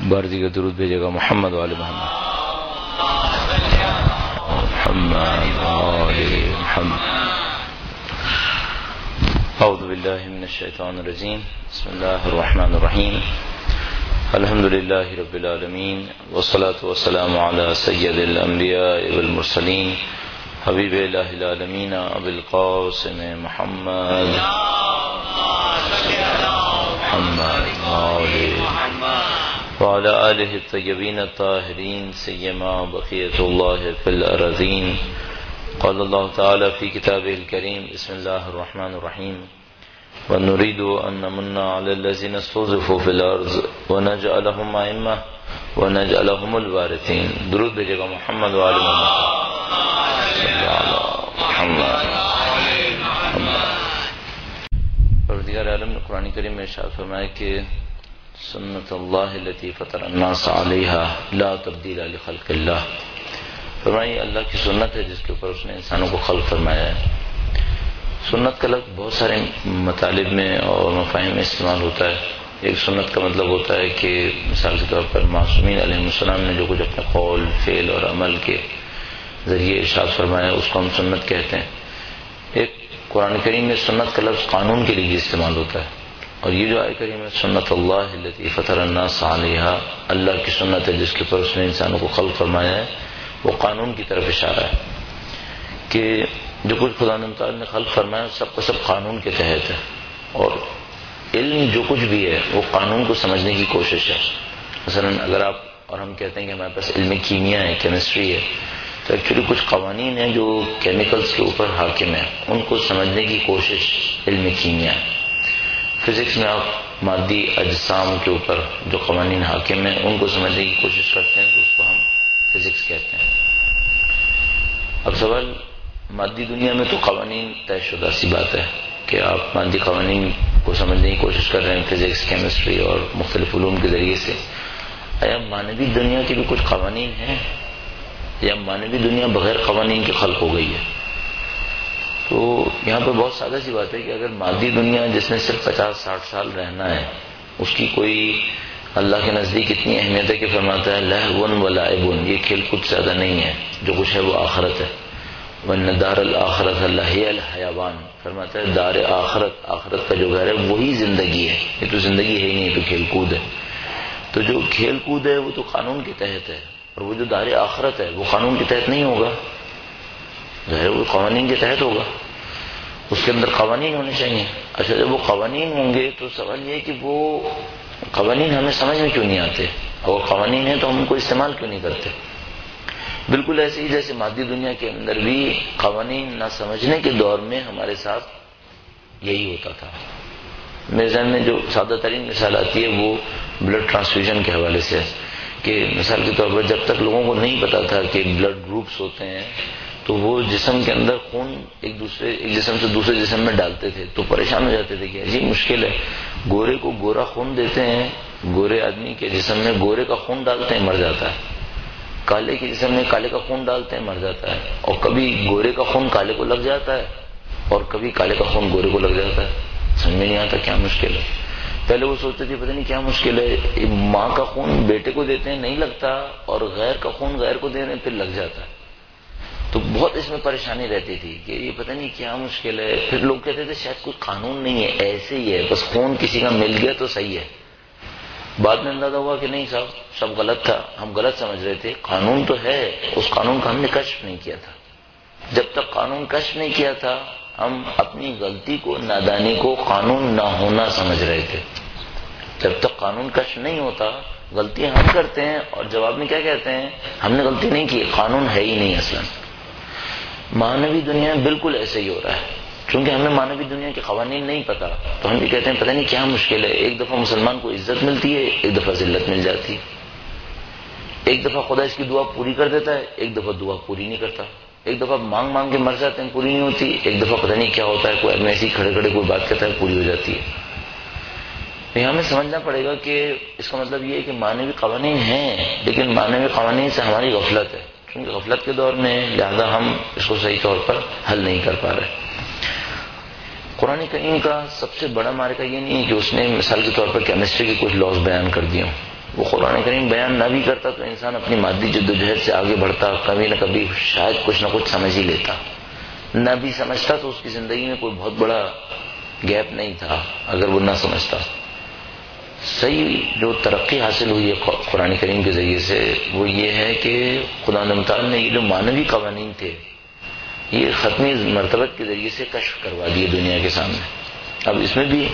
بار دیگر درود بھیجے گا محمد وال محمد۔ محمد وال محمد۔ اعوذ باللہ من الشیطان الرجیم۔ بسم اللہ الرحمن الرحیم۔ الحمد للہ رب العالمین۔ والصلاة والسلام على سید الانبیاء والمرسلین۔ حبیب الہ العالمین ابو القاسم محمد۔ محمد وعلى آله الطيبين الطاهرين سيما بقية الله في الأرضين. قال الله تعالى في كتابه الكريم بسم الله الرحمن الرحيم. ونريد أن نمن على الذين استوظفوا في الأرض ونجعلهم أئمة ونجعلهم الوارثين. درود بجيغا محمد وعلى محمد. صلى الله على محمد پروردگار عالم نے قرآن کریم میں ارشاد فرمایا کہ سنت اللہ التي فطر الناس علیہا لا تبدیل لخلق اللہ۔ فرمائی اللہ کی سنت ہے جس کے اوپر اس نے انسانوں کو خلق فرمایا ہے۔ سنت کا لفظ بہت سارے مطالب میں اور مفاہم میں استعمال ہوتا ہے۔ ایک سنت کا مطلب ہوتا ہے کہ مثال کے طور پر معصومین علیہ السلام نے جو کچھ اپنے قول، فعل اور عمل کے ذریعے ارشاد فرمایا، اس کو ہم سنت کہتے ہیں۔ ایک قرآن کریم میں سنت کا لفظ قانون کے لیے استعمال ہوتا ہے۔ اور یہ جو آئے کریم ہے، سنت اللہ التي فطر الناس علیہا، اللہ کی سنت ہے جس کے اوپر اس نے انسانوں کو خلق فرمایا ہے، وہ قانون کی طرف اشارہ ہے کہ جو کچھ خدا نمتال نے خلق فرمایا، سب کا سب قانون کے تحت ہے۔ اور علم جو کچھ بھی ہے، وہ قانون کو سمجھنے کی کوشش ہے۔ مثلا اگر آپ اور ہم کہتے ہیں کہ ہمارے پاس علم کیمیا ہے، کیمسٹری ہے، تو ایکچولی کچھ قوانین ہیں جو کیمیکلز کے اوپر حاکم ہیں۔ ان کو سمجھنے کی کوشش علم کیمیا ہے۔ فزکس میں آپ مادی اجسام کے اوپر جو قوانین حاکم ہیں، ان کو سمجھنے کی کوشش کرتے ہیں، تو اس کو ہم فزکس کہتے ہیں۔ اب سوال، مادی دنیا میں تو قوانین طے شدہ سی بات ہے کہ آپ مادی قوانین کو سمجھنے کی کوشش کر رہے ہیں، فزکس، کیمسٹری اور مختلف علوم کے ذریعے سے۔ آیا مانوی دنیا کے بھی کچھ قوانین ہیں؟ یا مانوی دنیا بغیر قوانین کے خلق ہو گئی ہے؟ تو یہاں پہ بہت سادہ سی بات ہے کہ اگر مادی دنیا جس نے صرف پچاس ساٹھ سال رہنا ہے، اس کی کوئی اللہ کے نزدیک اتنی اہمیت ہے کہ فرماتا ہے لہون و لائبن یہ کھیل کچھ زیادہ نہیں ہے، جو کچھ ہے وہ آخرت ہے۔ ون دار الآخرت اللہ الحیابان فرماتا ہے، دار آخرت آخرت کا جو گھر ہے وہی زندگی ہے۔ یہ تو زندگی ہے ہی نہیں تو کھیل کود ہے۔ تو جو کھیل کود ہے وہ تو قانون کے تحت ہے، اور وہ جو دار آخرت ہے وہ قانون کے تحت نہیں ہوگا۔ وہ قوانین کے تحت ہوگا۔ اس کے اندر قوانین ہونے چاہیے۔ اچھا جب وہ قوانین ہوں گے تو سوال یہ کہ وہ قوانین ہمیں سمجھ میں کیوں نہیں آتے؟ اور قوانین ہیں تو ہم ان کو استعمال کیوں نہیں کرتے؟ بالکل ایسے ہی جیسے مادی دنیا کے اندر بھی قوانین نہ سمجھنے کے دور میں ہمارے ساتھ یہی ہوتا تھا۔ میرے ذہن میں جو سادہ ترین مثال آتی ہے وہ بلڈ ٹرانسفیوژن کے حوالے سے کہ مثال کے طور پر جب تک لوگوں کو نہیں پتا تھا کہ بلڈ گروپس ہوتے ہیں تو وہ جسم کے اندر خون ایک دوسرے، ایک جسم سے دوسرے جسم میں ڈالتے تھے، تو پریشان ہو جاتے تھے کہ عجیب مشکل ہے۔ گورے کو گورا خون دیتے ہیں، گورے آدمی کے جسم میں گورے کا خون ڈالتے ہیں، مر جاتا ہے۔ کالے کے جسم میں کالے کا خون ڈالتے ہیں، مر جاتا ہے۔ اور کبھی گورے کا خون کالے کو لگ جاتا ہے، اور کبھی کالے کا خون گورے کو لگ جاتا ہے۔ سمجھ میں نہیں آتا کیا مشکل ہے۔ پہلے وہ سوچتے تھے، پتہ نہیں کیا مشکل ہے۔ ماں کا خون بیٹے کو دیتے ہیں، نہیں لگتا، اور غیر کا خون غیر کو دے رہے ہیں پھر لگ جاتا ہے۔ تو بہت اس میں پریشانی رہتی تھی کہ یہ پتہ نہیں کیا مشکل ہے۔ پھر لوگ کہتے تھے شاید کوئی قانون نہیں ہے، ایسے ہی ہے، بس خون کسی کا مل گیا تو صحیح ہے۔ بعد میں اندازہ ہوا کہ نہیں صاحب، سب غلط تھا۔ ہم غلط سمجھ رہے تھے۔ قانون تو ہے، اس قانون کا ہم نے کشف نہیں کیا تھا۔ جب تک قانون کشف نہیں کیا تھا، ہم اپنی غلطی کو، نادانی کو قانون نہ ہونا سمجھ رہے تھے۔ جب تک قانون کشف نہیں ہوتا غلطی ہم کرتے ہیں اور جواب میں کیا کہتے ہیں؟ ہم نے غلطی نہیں کی، قانون ہے ہی نہیں اصلا۔ مانوی دنیا میں بالکل ایسے ہی ہو رہا ہے۔ چونکہ ہمیں مانوی دنیا کے قوانین نہیں پتا، تو ہم بھی کہتے ہیں، پتہ نہیں کیا مشکل ہے۔ ایک دفعہ مسلمان کو عزت ملتی ہے، ایک دفعہ ذلت مل جاتی ہے۔ ایک دفعہ خدا اس کی دعا پوری کر دیتا ہے، ایک دفعہ دعا پوری نہیں کرتا۔ ایک دفعہ مانگ مانگ کے مر جاتے ہیں، پوری نہیں ہوتی۔ ایک دفعہ پتہ نہیں کیا ہوتا ہے، کوئی ایسے ہی کھڑے کھڑے کوئی بات کہتا ہے، پوری ہو جاتی ہے۔ ہمیں سمجھنا پڑے گا کہ اس کا مطلب یہ ہے کہ مانوی قوانین ہیں، لیکن مانوی قوانین سے ہماری غفلت ہے۔ کیونکہ غفلت کے دور میں لہذا ہم اس کو صحیح طور پر حل نہیں کر پا رہے۔ قرآن کریم کا سب سے بڑا مارکا یہ نہیں ہے کہ اس نے مثال کے طور پر کیمسٹری کے کچھ لاس بیان کر دیے وہ قرآن کریم بیان نہ بھی کرتا تو انسان اپنی مادی جدوجہد سے آگے بڑھتا کبھی نہ کبھی شاید کچھ نہ کچھ سمجھ ہی لیتا۔ نہ بھی سمجھتا تو اس کی زندگی میں کوئی بہت بڑا گیپ نہیں تھا، اگر وہ نہ سمجھتا۔ صحیح جو ترقی حاصل ہوئی ہے قرآن کریم کے ذریعے سے، وہ یہ ہے کہ خدا نمطال نے یہ جو مانوی قوانین تھے، یہ ختمی مرتبت کے ذریعے سے کشف کروا دیے دنیا کے سامنے۔ اب اس میں بھی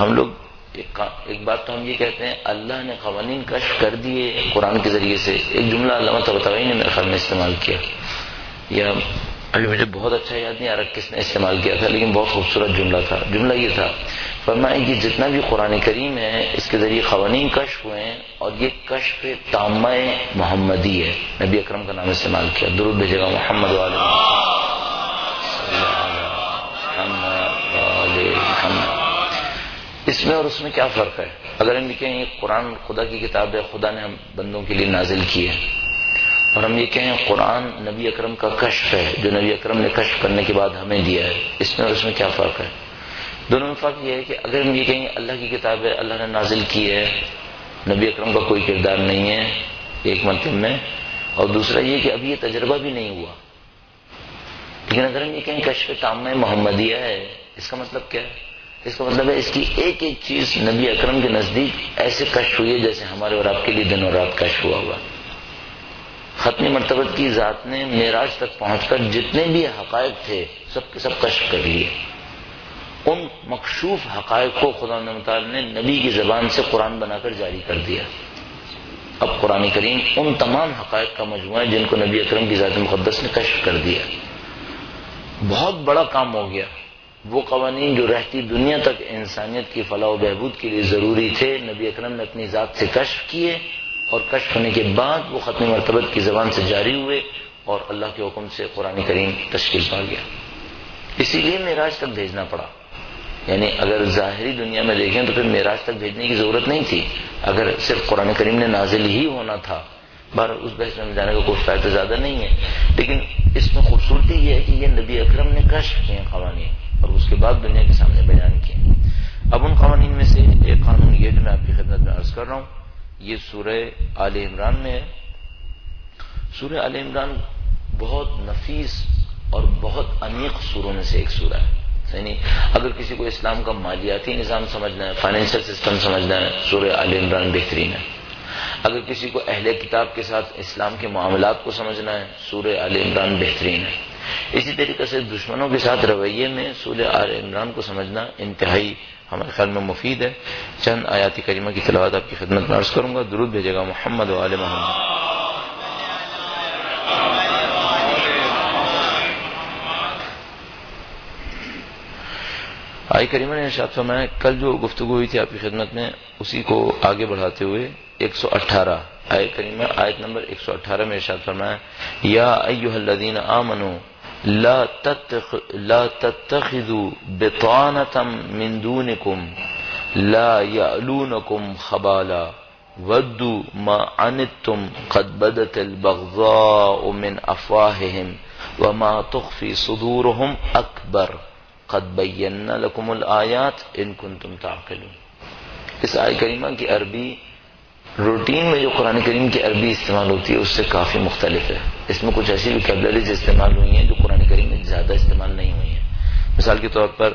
ہم لوگ ایک بات تو ہم یہ کہتے ہیں، اللہ نے قوانین کشف کر دیے قرآن کے ذریعے سے۔ ایک جملہ علامہ تبتوئی نے میرے خیال میں استعمال کیا۔ یا ابھی مجھے بہت اچھا یاد نہیں آ رہا کس نے استعمال کیا تھا، لیکن بہت خوبصورت جملہ تھا۔ جملہ یہ تھا فرمائیں کہ جتنا بھی قرآن کریم ہے، اس کے ذریعے قوانین کشف ہوئے ہیں اور یہ کشف تامہ محمدی ہے۔ نبی اکرم کا نام استعمال کیا۔ درود بھیجے گا محمد والے اس میں اور اس میں کیا فرق ہے؟ اگر ہم لکھیں یہ قرآن خدا کی کتاب ہے، خدا نے ہم بندوں کے لیے نازل کی ہے، اور ہم یہ کہیں قرآن نبی اکرم کا کشف ہے، جو نبی اکرم نے کشف کرنے کے بعد ہمیں دیا ہے، اس میں اور اس میں کیا فرق ہے؟ دونوں میں فرق یہ ہے کہ اگر ہم یہ کہیں اللہ کی کتاب ہے، اللہ نے نازل کی ہے، نبی اکرم کا کوئی کردار نہیں ہے ایک مطلب میں۔ اور دوسرا یہ کہ ابھی یہ تجربہ بھی نہیں ہوا۔ لیکن اگر ہم یہ کہیں کشف تام محمدیہ ہے، اس کا مطلب کیا ہے؟ اس کا مطلب ہے اس کی ایک ایک چیز نبی اکرم کے نزدیک ایسے کشف ہوئی ہے جیسے ہمارے اور آپ کے لیے دن اور رات کشف ہوا ہوا۔ ختمی مرتبت کی ذات نے معراج تک پہنچ کر جتنے بھی حقائق تھے، سب کے سب کشف کر لیے۔ ان مخشوف حقائق کو خدا مطالع نے نبی کی زبان سے قرآن بنا کر جاری کر دیا۔ اب قرآن کریم ان تمام حقائق کا مجموعہ ہے جن کو نبی اکرم کی ذات مقدس نے کشف کر دیا۔ بہت بڑا کام ہو گیا۔ وہ قوانین جو رہتی دنیا تک انسانیت کی فلاح و بہبود کے لیے ضروری تھے، نبی اکرم نے اپنی ذات سے کشف کیے اور کشف ہونے کے بعد وہ ختم مرتبت کی زبان سے جاری ہوئے اور اللہ کے حکم سے قرآن کریم تشکیل پا گیا۔ اسی لیے معراج تک بھیجنا پڑا۔ یعنی اگر ظاہری دنیا میں دیکھیں تو پھر معراج تک بھیجنے کی ضرورت نہیں تھی۔ اگر صرف قرآن کریم نے نازل ہی ہونا تھا بار اس بحث میں جانے کا کوئی فائدہ زیادہ نہیں ہے۔ لیکن اس میں خوبصورتی یہ ہے کہ یہ نبی اکرم نے کشف کیے قوانین اور اس کے بعد دنیا کے سامنے بیان کیے۔ اب ان قوانین میں سے ایک قانون یہ جو میں آپ کی خدمت میں عرض کر رہا ہوں۔ یہ سورہ آل عمران میں ہے۔ سورہ آل عمران بہت نفیس اور بہت عمیق سوروں میں سے ایک سورہ ہے۔ یعنی اگر کسی کو اسلام کا مالیاتی نظام سمجھنا ہے فائنینشیل سسٹم سمجھنا ہے، سورہ آل عمران بہترین ہے۔ اگر کسی کو اہل کتاب کے ساتھ اسلام کے معاملات کو سمجھنا ہے، سورہ آل عمران بہترین ہے۔ اسی طریقے سے دشمنوں کے ساتھ رویے میں سورہ آل عمران کو سمجھنا انتہائی ہمارے خیال میں مفید ہے۔ چند آیاتی کریمہ کی تلاوت آپ کی خدمت میں عرض کروں گا۔ درود بھیجے گا محمد و محمد۔ آئی کریمہ نے ارشاد فرمایا کل جو گفتگو ہوئی تھی آپ کی خدمت میں اسی کو آگے بڑھاتے ہوئے 118 آئی کریمہ آیت نمبر 118 میں ارشاد فرمایا یا ایوہ الذین آمنوا لا تتخذوا بطانتا من دونکم لا یعلونکم خبالا ودو ما عنتم قد بدت البغضاء من افواہہم وما تخفی صدورہم اکبر. قد بینا لکم الآیات ان کنتم تعقلون۔ اس آئے کریمہ کی عربی روٹین میں جو قرآن کریم کی عربی استعمال ہوتی ہے، اس سے کافی مختلف ہے۔ اس میں کچھ ایسی ویکیبلریز استعمال ہوئی ہیں جو قرآن کریم میں زیادہ استعمال نہیں ہوئی ہیں۔ مثال کے طور پر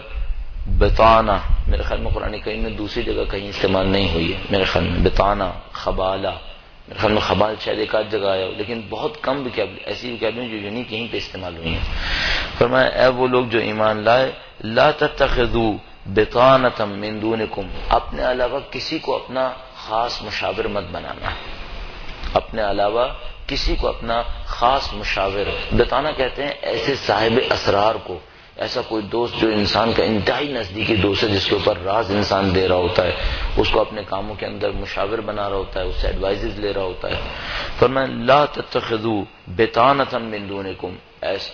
بتانا میرے خیال میں قرآن کریم میں دوسری جگہ کہیں استعمال نہیں ہوئی ہے۔ میرے خیال میں بتانا خبالہ میرے خیال میں خبال شاید ایک آدھ جگہ آیا ہو، لیکن بہت کم ویکیبلری ایسی ویکیبلری جو یونیک یہیں پہ استعمال ہوئی ہیں۔ فرمایا، اے وہ لوگ جو ایمان لائے، لا تتخذوا بطانتا من دونکم، اپنے علاوہ کسی کو اپنا خاص مشاور مت بنانا۔ اپنے علاوہ کسی کو اپنا خاص مشاور بتانا کہتے ہیں ایسے صاحب اسرار کو۔ ایسا کوئی دوست جو انسان کا انتہائی نزدیکی دوست ہے، جس کے اوپر راز انسان دے رہا ہوتا ہے، اس کو اپنے کاموں کے اندر مشاور بنا رہا ہوتا ہے، اس سے ایڈوائزز لے رہا ہوتا ہے۔ فرمایا، لا تتخذوا بطانتا من دونکم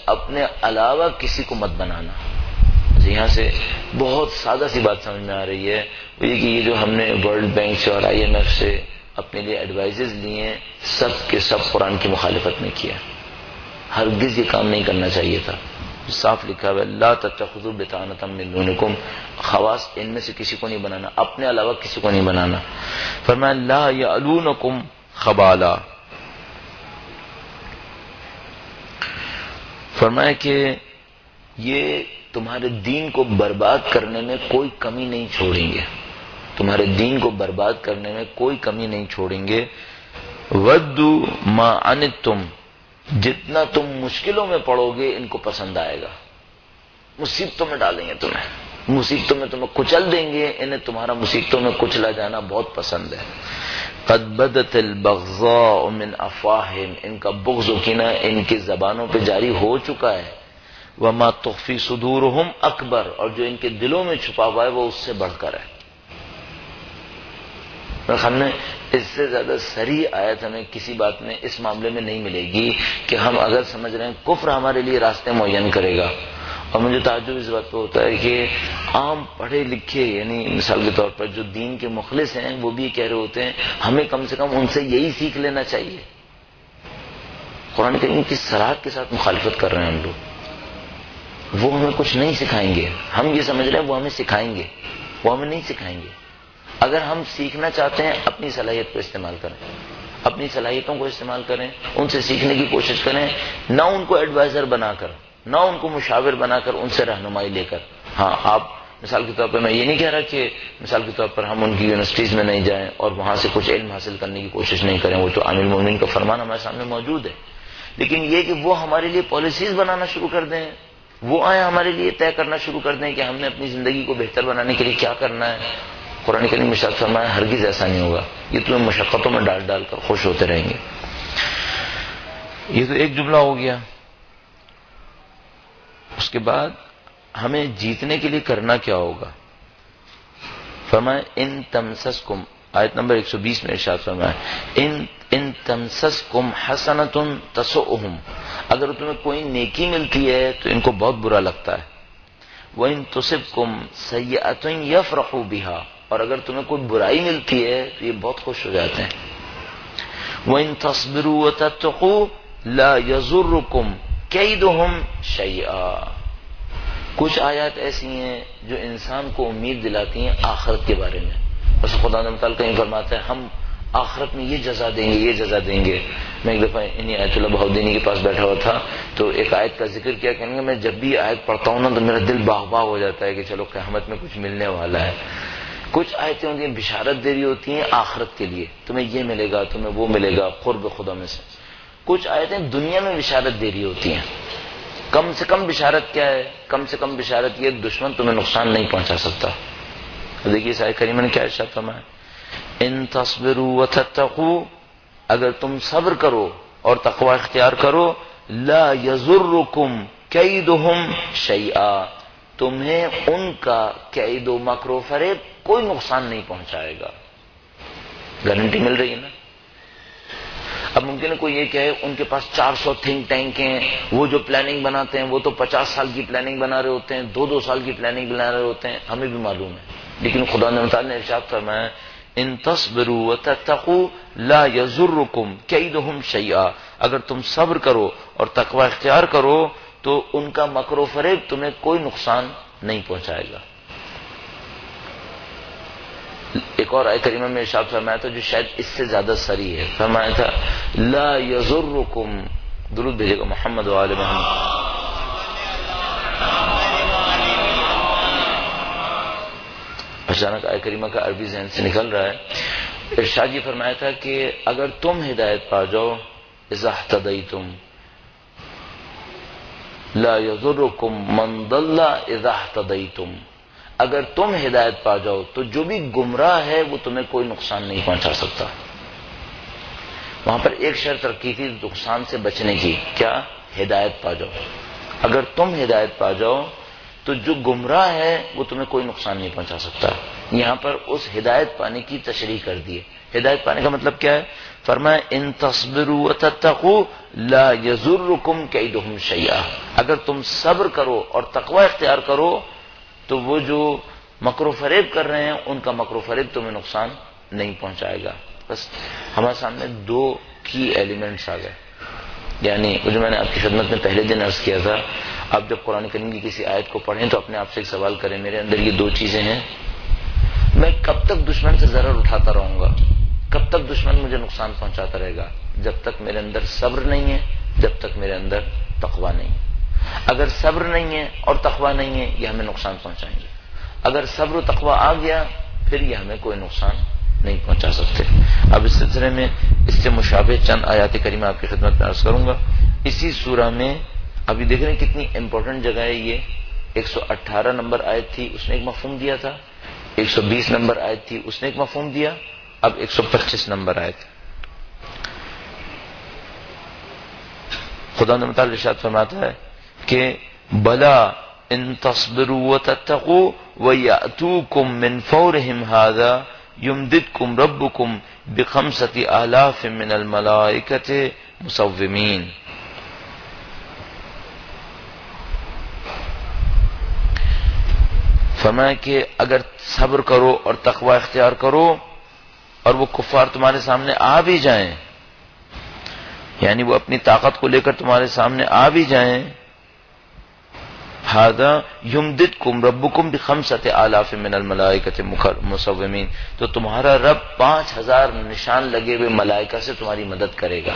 اپنے علاوہ کسی کو مت بنانا۔ یہاں سے بہت سادہ سی بات سمجھ میں آ رہی ہے۔ وہ یہ کہ یہ جو ہم نے ورلڈ بینک سے اور آئی ایم ایف سے اپنے لیے ایڈوائزز لیے سب کے سب قرآن کی مخالفت میں کیا۔ ہرگز یہ کام نہیں کرنا چاہیے تھا۔ صاف لکھا ہوا اللہ تتخذوا بطانتا من دونکم۔ خواص، ان میں سے کسی کو نہیں بنانا۔ اپنے علاوہ کسی کو نہیں بنانا۔ فرمایا، لا یعلونکم خبالا۔ فرمایا کہ یہ تمہارے دین کو برباد کرنے میں کوئی کمی نہیں چھوڑیں گے۔ تمہارے دین کو برباد کرنے میں کوئی کمی نہیں چھوڑیں گے۔ ودو ما تم جتنا تم مشکلوں میں پڑو گے ان کو پسند آئے گا۔ مصیبتوں میں ڈالیں گے تمہیں۔ مصیبتوں میں تمہیں کچل دیں گے۔ انہیں تمہارا مصیبتوں میں کچلا جانا بہت پسند ہے۔ قد بدت البغضاء من افواہم ان کا بغض و کینہ ان کی زبانوں پہ جاری ہو چکا ہے۔ وما تخفی صدورہم اکبر۔ اور جو ان کے دلوں میں چھپا ہوا ہے وہ اس سے بڑھ کر ہے۔ میں اس سے زیادہ سری آیت ہمیں کسی بات میں اس معاملے میں نہیں ملے گی کہ ہم اگر سمجھ رہے ہیں کفر ہمارے لیے راستے معین کرے گا۔ اور مجھے تعجب اس بات پہ ہوتا ہے کہ عام پڑھے لکھے یعنی مثال کے طور پر جو دین کے مخلص ہیں، وہ بھی کہہ رہے ہوتے ہیں، ہمیں کم سے کم ان سے یہی سیکھ لینا چاہیے۔ قرآن کریم کی سراہد کے ساتھ مخالفت کر رہے ہیں ہم لوگ۔ وہ ہمیں کچھ نہیں سکھائیں گے۔ ہم یہ سمجھ رہے ہیں وہ ہمیں سکھائیں گے۔ وہ ہمیں نہیں سکھائیں گے۔ اگر ہم سیکھنا چاہتے ہیں، اپنی صلاحیت کو استعمال کریں۔ اپنی صلاحیتوں کو استعمال کریں، ان سے سیکھنے کی کوشش کریں۔ نہ ان کو ایڈوائزر بنا کر، نہ ان کو مشاور بنا کر ان سے رہنمائی لے کر۔ ہاں آپ مثال کے طور پر میں یہ نہیں کہہ رہا کہ مثال کے طور پر ہم ان کی یونیورسٹیز میں نہیں جائیں اور وہاں سے کچھ علم حاصل کرنے کی کوشش نہیں کریں۔ وہ تو عامل مومن کا فرمان ہمارے سامنے موجود ہے۔ لیکن یہ کہ وہ ہمارے لیے پالیسیز بنانا شروع کر دیں، وہ آئے ہمارے لیے طے کرنا شروع کر دیں کہ ہم نے اپنی زندگی کو بہتر بنانے کے لیے کیا کرنا ہے۔ قرآن کریم میں مشاط فرمایا، ہرگز ایسا نہیں ہوگا۔ یہ تمہیں مشقتوں میں ڈال ڈال کر خوش ہوتے رہیں گے۔ یہ تو ایک جملہ ہو گیا۔ اس کے بعد، ہمیں جیتنے کے لیے کرنا کیا ہوگا؟ فرمائے ان تمسس کم آیت نمبر ایک سو بیس میں ارشاد فرمائے ان ان تمسس کم حسنت تسو اگر تمہیں کوئی نیکی ملتی ہے، تو ان کو بہت برا لگتا ہے۔ وہ ان تصب کم سید یف رقو اور اگر تمہیں کوئی برائی ملتی ہے تو یہ بہت خوش ہو جاتے ہیں۔ وہ ان تصبرو لا یزر کم کئی کچھ آیات ایسی ہیں جو انسان کو امید دلاتی ہیں آخرت کے بارے میں۔ بس خدا تعالیٰ کہیں فرماتا ہے، ہم آخرت میں یہ جزا دیں گے، یہ جزا دیں گے۔ میں ایک دفعہ انہیں آیت اللہ بہدینی کے پاس بیٹھا ہوا تھا، تو ایک آیت کا ذکر کیا کہیں گے میں جب بھی آیت پڑھتا ہوں نا تو میرا دل باغ باغ ہو جاتا ہے کہ چلو قیامت میں کچھ ملنے والا ہے۔ کچھ آیتیں ہوتی ہیں بشارت دے رہی ہوتی ہیں آخرت کے لیے۔ تمہیں یہ ملے گا، تمہیں وہ ملے گا، قرب خدا میں سے۔ کچھ آیتیں دنیا میں بشارت دے رہی ہوتی ہیں۔ کم سے کم بشارت کیا ہے؟ کم سے کم بشارت یہ دشمن تمہیں نقصان نہیں پہنچا سکتا۔ دیکھیے سائے کریم نے کیا ارشاد فرمایا ان تصبروا وتتقوا، اگر تم صبر کرو اور تقوی اختیار کرو، لا یضرکم کیدہم شیئا۔ تمہیں ان کا قید و مکرو فریب کوئی نقصان نہیں پہنچائے گا۔ گارنٹی مل رہی ہے نا۔ اب ممکن ہے کوئی یہ کہ ان کے پاس چار سو تھنک ٹینک ہیں، وہ جو پلاننگ بناتے ہیں، وہ تو پچاس سال کی پلاننگ بنا رہے ہوتے ہیں، دو دو سال کی پلاننگ بنا رہے ہوتے ہیں، ہمیں بھی معلوم ہے۔ لیکن خدا نے ارشاد فرمایا ان تصبروا وتتقوا لا يضركم كيدهم شيئا اگر تم صبر کرو اور تقوی اختیار کرو تو ان کا مکر و فریب تمہیں کوئی نقصان نہیں پہنچائے گا۔ ایک اور آئے کریمہ میں ارشاد فرمایا تھا جو شاید اس سے زیادہ سری ہے۔ فرمایا تھا، لا یزرکم درود بھیجے گا محمد و آل محمد۔ اچانک آئے کریمہ کا عربی ذہن سے نکل رہا ہے۔ ارشاد یہ فرمایا تھا کہ اگر تم ہدایت پا جاؤ ازاح تم لا یزرکم من ضل اذا اهتدیتم اگر تم ہدایت پا جاؤ تو جو بھی گمراہ ہے وہ تمہیں کوئی نقصان نہیں پہنچا سکتا۔ وہاں پر ایک شرط رکھی تھی نقصان سے بچنے کی، کیا؟ ہدایت پا جاؤ۔ اگر تم ہدایت پا جاؤ تو جو گمراہ ہے وہ تمہیں کوئی نقصان نہیں پہنچا سکتا۔ یہاں پر اس ہدایت پانے کی تشریح کر دیے ہدایت پانے کا مطلب کیا ہے؟ فرمایا، ان تصبروا لا یزرکم کیدہم شیئا اگر تم صبر کرو اور تقوی اختیار کرو، تو وہ جو مکر و فریب کر رہے ہیں، ان کا مکر و فریب تمہیں نقصان نہیں پہنچائے گا۔ بس ہمارے سامنے دو کی ایلیمنٹس آ گئے۔ یعنی جو میں نے آپ کی خدمت میں پہلے دن عرض کیا تھا، آپ جب قرآن کریم کی کسی آیت کو پڑھیں تو اپنے آپ سے ایک سوال کریں، میرے اندر یہ دو چیزیں ہیں، میں کب تک دشمن سے ضرر اٹھاتا رہوں گا؟ کب تک دشمن مجھے نقصان پہنچاتا رہے گا؟ جب تک میرے اندر صبر نہیں ہے، جب تک میرے اندر تقوا نہیں اگر صبر نہیں ہے اور تقوا نہیں ہے، یہ ہمیں نقصان پہنچائیں گے۔ اگر صبر و تقوا آ گیا، پھر یہ ہمیں کوئی نقصان نہیں پہنچا سکتے۔ اب اس سلسلے میں اس سے مشابہ چند آیات کریمہ آپ کی خدمت میں عرض کروں گا۔ اسی سورہ میں ابھی دیکھ رہے ہیں کتنی امپورٹنٹ جگہ ہے یہ۔ ایک سو اٹھارہ نمبر آیت تھی، اس نے ایک مفہوم دیا تھا۔ ایک سو بیس نمبر آیت تھی، اس نے ایک مفہوم دیا۔ اب ایک سو پچیس نمبر آئے تھے خدا نے مطالعہ ارشاد فرماتا ہے کہ بلا ان تصبروا وتتقوا وياتوكم من فورهم هذا يمددكم ربكم بخمسه الاف من الملائكه مصومين فرمایا کہ اگر صبر کرو اور تقوی اختیار کرو اور وہ کفار تمہارے سامنے آ بھی جائیں۔ یعنی وہ اپنی طاقت کو لے کر تمہارے سامنے آ بھی جائیں۔ ہادا یمدد کم رب کم بھی خم آلاف من الملائکت مصومین تو تمہارا رب پانچ ہزار نشان لگے ہوئے ملائکہ سے تمہاری مدد کرے گا۔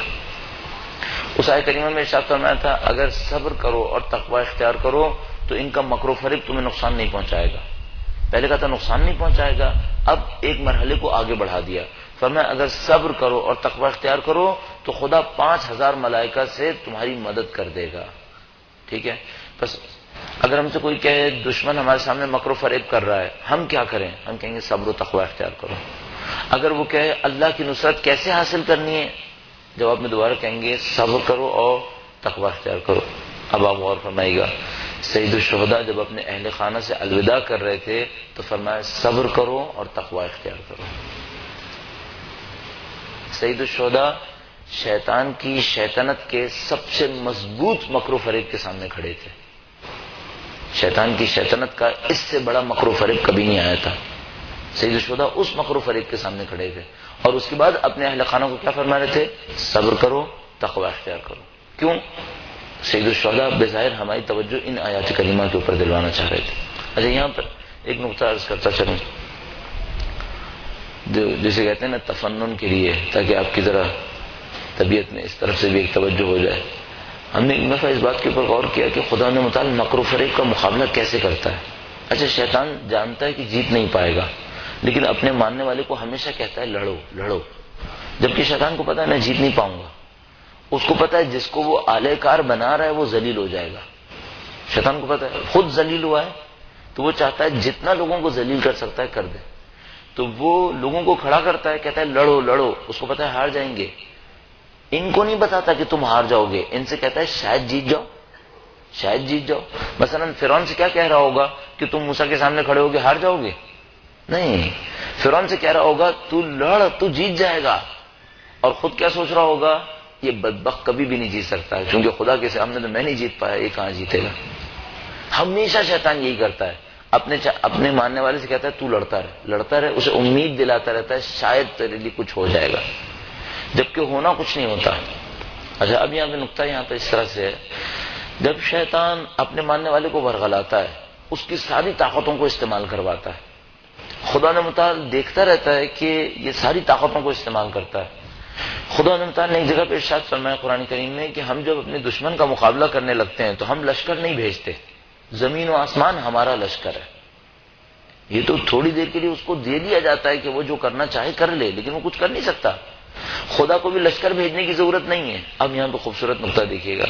اس آئے کریمہ میں ارشاد فرمایا تھا، اگر صبر کرو اور تقوی اختیار کرو تو ان کا مکر و فریب تمہیں نقصان نہیں پہنچائے گا۔ پہلے کہا تھا نقصان نہیں پہنچائے گا، اب ایک مرحلے کو آگے بڑھا دیا۔ فرمایا، اگر صبر کرو اور تقوی اختیار کرو تو خدا پانچ ہزار ملائکہ سے تمہاری مدد کر دے گا۔ ٹھیک ہے؟ بس اگر ہم سے کوئی کہے، دشمن ہمارے سامنے مکر و فریب کر رہا ہے، ہم کیا کریں؟ ہم کہیں گے صبر و تقوی اختیار کرو۔ اگر وہ کہے، اللہ کی نصرت کیسے حاصل کرنی ہے؟ جواب میں دوبارہ کہیں گے، صبر کرو اور تقوی اختیار کرو۔ اب آپ غور فرمائیے گا۔ سعید الشہدا جب اپنے اہل خانہ سے الوداع کر رہے تھے تو فرمایا صبر کرو اور تقوی اختیار کرو۔ سعید الشہدا شیطان کی شیطنت کے سب سے مضبوط مکرو فریب کے سامنے کھڑے تھے۔ شیطان کی شیطنت کا اس سے بڑا مکرو فریب کبھی نہیں آیا تھا۔ سعید الشہدا اس مکرو فریب کے سامنے کھڑے تھے۔ اور اس کے بعد اپنے اہل خانہ کو کیا فرما رہے تھے؟ صبر کرو، تقوی اختیار کرو۔ کیوں؟ سید الشہدا بظاہر ہماری توجہ ان آیات کریمہ کے اوپر دلوانا چاہ رہے تھے۔ اچھا یہاں پر ایک نقطہ عرض کرتا چلوں۔ جسے کہتے ہیں نا تفنن کے لیے، تاکہ آپ کی ذرا طبیعت میں اس طرف سے بھی ایک توجہ ہو جائے۔ ہم نے ایک دفعہ اس بات کے اوپر غور کیا کہ خدا نے مطالعہ مکر و فریب کا مقابلہ کیسے کرتا ہے۔ اچھا شیطان جانتا ہے کہ جیت نہیں پائے گا، لیکن اپنے ماننے والے کو ہمیشہ کہتا ہے لڑو لڑو۔ جبکہ شیطان کو پتا ہے میں جیت نہیں پاؤں گا۔ اس کو پتا ہے جس کو وہ آلے کار بنا رہا ہے وہ ذلیل ہو جائے گا۔ شیطان کو پتا ہے، خود ذلیل ہوا ہے، تو وہ چاہتا ہے جتنا لوگوں کو ذلیل کر سکتا ہے کر دے۔ تو وہ لوگوں کو کھڑا کرتا ہے، کہتا ہے، لڑو لڑو، اس کو پتا ہے ہار جائیں گے۔ ان کو نہیں بتاتا کہ تم ہار جاؤ گے۔ ان سے کہتا ہے، شاید جیت جاؤ، شاید جیت جاؤ۔ مثلا فرون سے کیا کہہ رہا ہوگا کہ تم موسا کے سامنے کھڑے ہو گے ہار جاؤ گے؟ نہیں۔ فرون سے کہہ رہا ہوگا، تو لڑ، تو جیت جائے گا۔ اور خود کیا سوچ رہا ہوگا؟ یہ بدبخ کبھی بھی نہیں جیت سکتا ہے، کیونکہ خدا کے سامنے تو میں نہیں جیت پایا یہ کہاں جیتے گا۔ ہمیشہ شیطان یہی کرتا ہے۔ اپنے اپنے ماننے والے سے کہتا ہے، تو لڑتا رہے لڑتا رہے اسے امید دلاتا رہتا ہے، شاید تیرے لیے کچھ ہو جائے گا۔ جبکہ ہونا کچھ نہیں ہوتا۔ اچھا اب یہاں پہ نقطہ یہاں پہ اس طرح سے ہے۔ جب شیطان اپنے ماننے والے کو برگلاتا ہے، اس کی ساری طاقتوں کو استعمال کرواتا ہے۔ خدا نے مطالعہ دیکھتا رہتا ہے کہ یہ ساری طاقتوں کو استعمال کرتا ہے۔ خدا نمتا نے ایک جگہ پہ ارشاد فرمایا قرآن کریم میں کہ ہم جب اپنے دشمن کا مقابلہ کرنے لگتے ہیں تو ہم لشکر نہیں بھیجتے۔ زمین و آسمان ہمارا لشکر ہے۔ یہ تو تھوڑی دیر کے لیے اس کو دے دیا جاتا ہے کہ وہ جو کرنا چاہے کر لے، لیکن وہ کچھ کر نہیں سکتا۔ خدا کو بھی لشکر بھیجنے کی ضرورت نہیں ہے۔ اب یہاں پہ خوبصورت نقطہ دیکھیے گا۔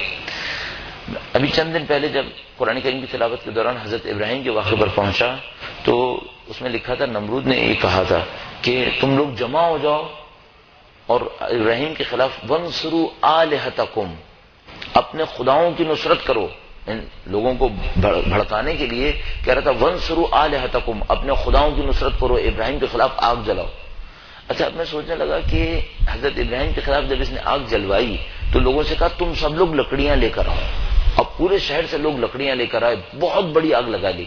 ابھی چند دن پہلے جب قرآن کریم کی تلاوت کے دوران حضرت ابراہیم کے واقعے پر پہنچا تو اس میں لکھا تھا، نمرود نے یہ کہا تھا کہ تم لوگ جمع ہو جاؤ۔ اور ابراہیم کے خلاف ون سرو آلحتکم اپنے خداؤں کی نصرت کرو۔ ان لوگوں کو بھڑکانے کے لیے کہہ رہا تھا ون سرو آلحتکم اپنے خداؤں کی نصرت کرو، ابراہیم کے خلاف آگ جلاؤ۔ اچھا اب میں سوچنے لگا کہ حضرت ابراہیم کے خلاف جب اس نے آگ جلوائی تو لوگوں سے کہا، تم سب لوگ لکڑیاں لے کر آؤ۔ اب پورے شہر سے لوگ لکڑیاں لے کر آئے، بہت بڑی آگ لگا لی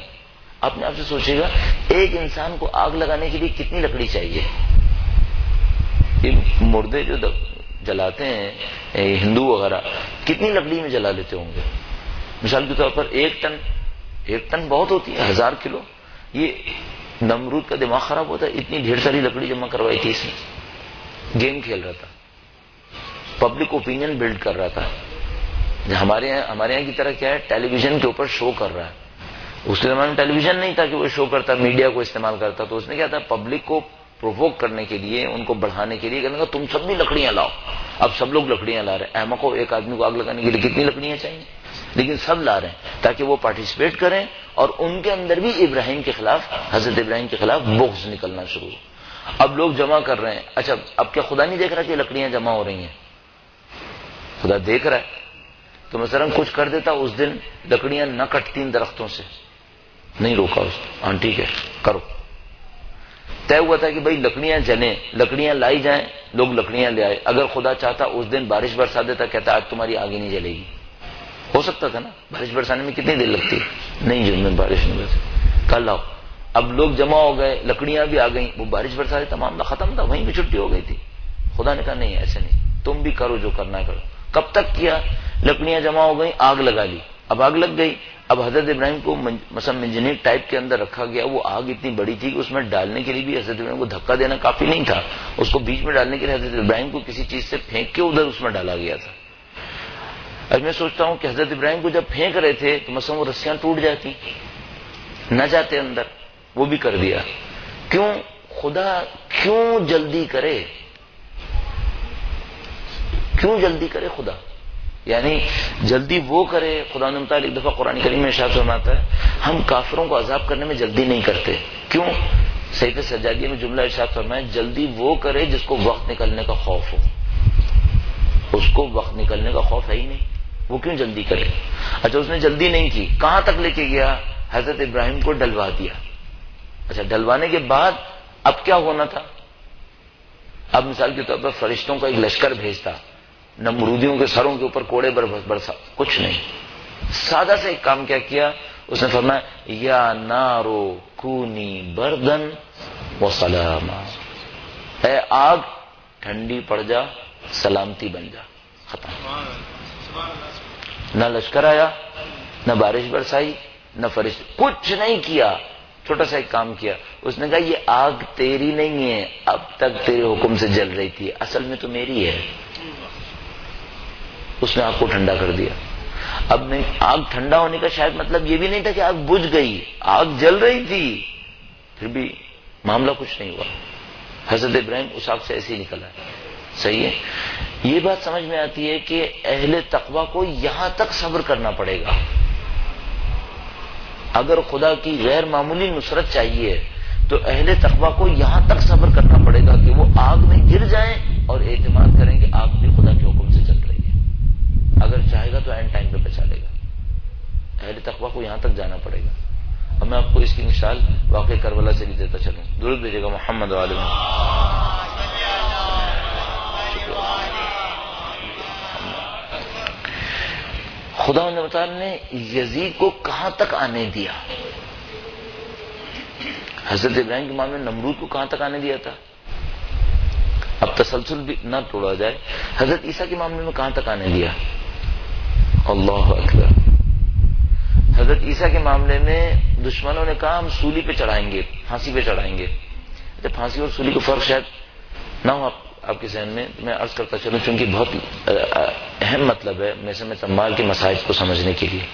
آپ نے آپ سے سوچے گا، ایک انسان کو آگ لگانے کے لیے کتنی لکڑی چاہیے؟ مردے جو جلاتے ہیں ہندو وغیرہ، کتنی لکڑی میں جلا لیتے ہوں گے؟ مثال کے طور پر ایک ٹن ایک ٹن بہت ہوتی ہے، ہزار کلو۔ یہ نمرود کا دماغ خراب ہوتا ہے، اتنی ڈھیر ساری لکڑی جمع کروائی تھی اس نے۔ گیم کھیل رہا تھا۔ پبلک اوپینین بلڈ کر رہا تھا۔ ہمارے یہاں ہمارے یہاں کی طرح کیا ہے ٹیلی ویژن کے اوپر شو کر رہا ہے۔ اس کے زمانے میں ٹیلی ویژن نہیں تھا کہ وہ شو کرتا، میڈیا کو استعمال کرتا، تو اس نے کیا تھا، پبلک کو پرووک کرنے کے لیے، ان کو بڑھانے کے لیے کہنے کا تم سب بھی لکڑیاں لاؤ۔ اب سب لوگ لکڑیاں لا رہے ہیں۔ احمد کو ایک آدمی کو آگ لگانے کے لیے کتنی لکڑیاں چاہیے؟ لیکن سب لا رہے ہیں۔ تاکہ وہ پارٹیسپیٹ کریں اور ان کے اندر بھی ابراہیم کے خلاف، حضرت ابراہیم کے خلاف بغض نکلنا شروع ہو۔ اب لوگ جمع کر رہے ہیں۔ اچھا اب کیا خدا نہیں دیکھ رہا کہ لکڑیاں جمع ہو رہی ہیں؟ خدا دیکھ رہا ہے۔ تو مثلا کچھ کر دیتا اس دن لکڑیاں نہ کٹتی ان درختوں سے۔ نہیں روکا اس ہاں ٹھیک ہے کرو۔ طے ہوا تھا کہ بھائی لکڑیاں جلیں، لکڑیاں لائی جائیں، لوگ لکڑیاں لے آئے۔ اگر خدا چاہتا اس دن بارش برسا دیتا کہتا آج تمہاری آگے نہیں جلے گی۔ ہو سکتا تھا نا؟ بارش برسانے میں کتنی دیر لگتی؟ نہیں جی، جن میں بارش نہیں برسے کل آؤ اب لوگ جمع ہو گئے، لکڑیاں بھی آ گئیں، وہ بارش برسا دیتا معاملہ ختم تھا، وہیں بھی چھٹی ہو گئی تھی۔ خدا نے کہا، نہیں، ایسے نہیں۔ تم بھی کرو جو کرنا کرو۔ کب تک کیا؟ لکڑیاں جمع ہو گئی آگ لگا لی۔ اب آگ لگ گئی اب حضرت ابراہیم کو مثلا منجنیک ٹائپ کے اندر رکھا گیا، وہ آگ اتنی بڑی تھی کہ اس میں ڈالنے کے لیے بھی حضرت ابراہیم کو دھکا دینا کافی نہیں تھا۔ اس کو بیچ میں ڈالنے کے لیے حضرت ابراہیم کو کسی چیز سے پھینک کے ادھر اس میں ڈالا گیا تھا۔ اب میں سوچتا ہوں کہ حضرت ابراہیم کو جب پھینک رہے تھے تو مثلا وہ رسیاں ٹوٹ جاتی، نہ جاتے اندر، وہ بھی کر دیا۔ کیوں؟ خدا کیوں جلدی کرے؟ کیوں جلدی کرے خدا؟ یعنی جلدی وہ کرے، خدا ایک دفعہ قرآن کریم میں ارشاد فرماتا ہے، ہم کافروں کو عذاب کرنے میں جلدی نہیں کرتے۔ کیوں؟ سیف سجادیہ میں جملہ ارشاد فرمائے جلدی وہ کرے جس کو وقت نکلنے کا خوف ہو۔ اس کو وقت نکلنے کا خوف ہے ہی نہیں۔ وہ کیوں جلدی کرے؟ اچھا اس نے جلدی نہیں کی۔ کہاں تک لے کے گیا؟ حضرت ابراہیم کو ڈلوا دیا۔ اچھا ڈلوانے کے بعد اب کیا ہونا تھا؟ اب مثال کے طور پر فرشتوں کا ایک لشکر بھیجتا۔ نمرودیوں کے سروں کے اوپر کوڑے برسا، کچھ نہیں۔ سادہ سے ایک کام کیا کیا، اس نے فرمایا، یا نارو کونی بردن و سلاما۔ اے آگ، ٹھنڈی پڑ جا، سلامتی بن جا۔ ختم۔ نہ لشکر آیا، نہ بارش برسائی، نہ فرش کچھ نہیں کیا۔ چھوٹا سا ایک کام کیا۔ اس نے کہا، یہ آگ تیری نہیں ہے، اب تک تیرے حکم سے جل رہی تھی، اصل میں تو میری ہے۔ اس نے آگ کو ٹھنڈا کر دیا۔ اب نہیں آگ ٹھنڈا ہونے کا شاید مطلب یہ بھی نہیں تھا کہ آگ بجھ گئی آگ جل رہی تھی۔ پھر بھی معاملہ کچھ نہیں ہوا۔ حضرت ابراہیم اس آگ سے ایسے ہی نکلا صحیح ہے؟ یہ بات سمجھ میں آتی ہے کہ اہل تقوی کو یہاں تک صبر کرنا پڑے گا۔ اگر خدا کی غیر معمولی نصرت چاہیے، تو اہل تقوی کو یہاں تک صبر کرنا پڑے گا کہ وہ آگ میں گر جائیں اور اعتماد کریں کہ آگ بھی خدا کے حکم سے چل رہی۔ ہے اگر چاہے گا تو اینڈ ٹائم پہ بچا لے گا۔ اہل تقوی کو یہاں تک جانا پڑے گا۔ اب میں آپ کو اس کی مثال واقع کربلا سے بھی دیتا چلوں۔ درست بھیجے گا محمد عالم خدا نے یزید کو کہاں تک آنے دیا؟ حضرت ابراہیم کے معاملے نمرود کو کہاں تک آنے دیا تھا؟ اب تسلسل بھی نہ توڑا جائے۔ حضرت عیسیٰ کے معاملے میں کہاں تک آنے دیا؟ اللہ اکبر۔ حضرت عیسیٰ کے معاملے میں دشمنوں نے کہا، ہم سولی پہ چڑھائیں گے، پھانسی پہ چڑھائیں گے۔ اچھا، پھانسی اور سولی کو فرق شاید نہ ہو آپ کے ذہن میں میں عرض کرتا چلوں، چونکہ بہت اہم مطلب ہے میں سمجھ مال کے مسائل کو سمجھنے کے لیے۔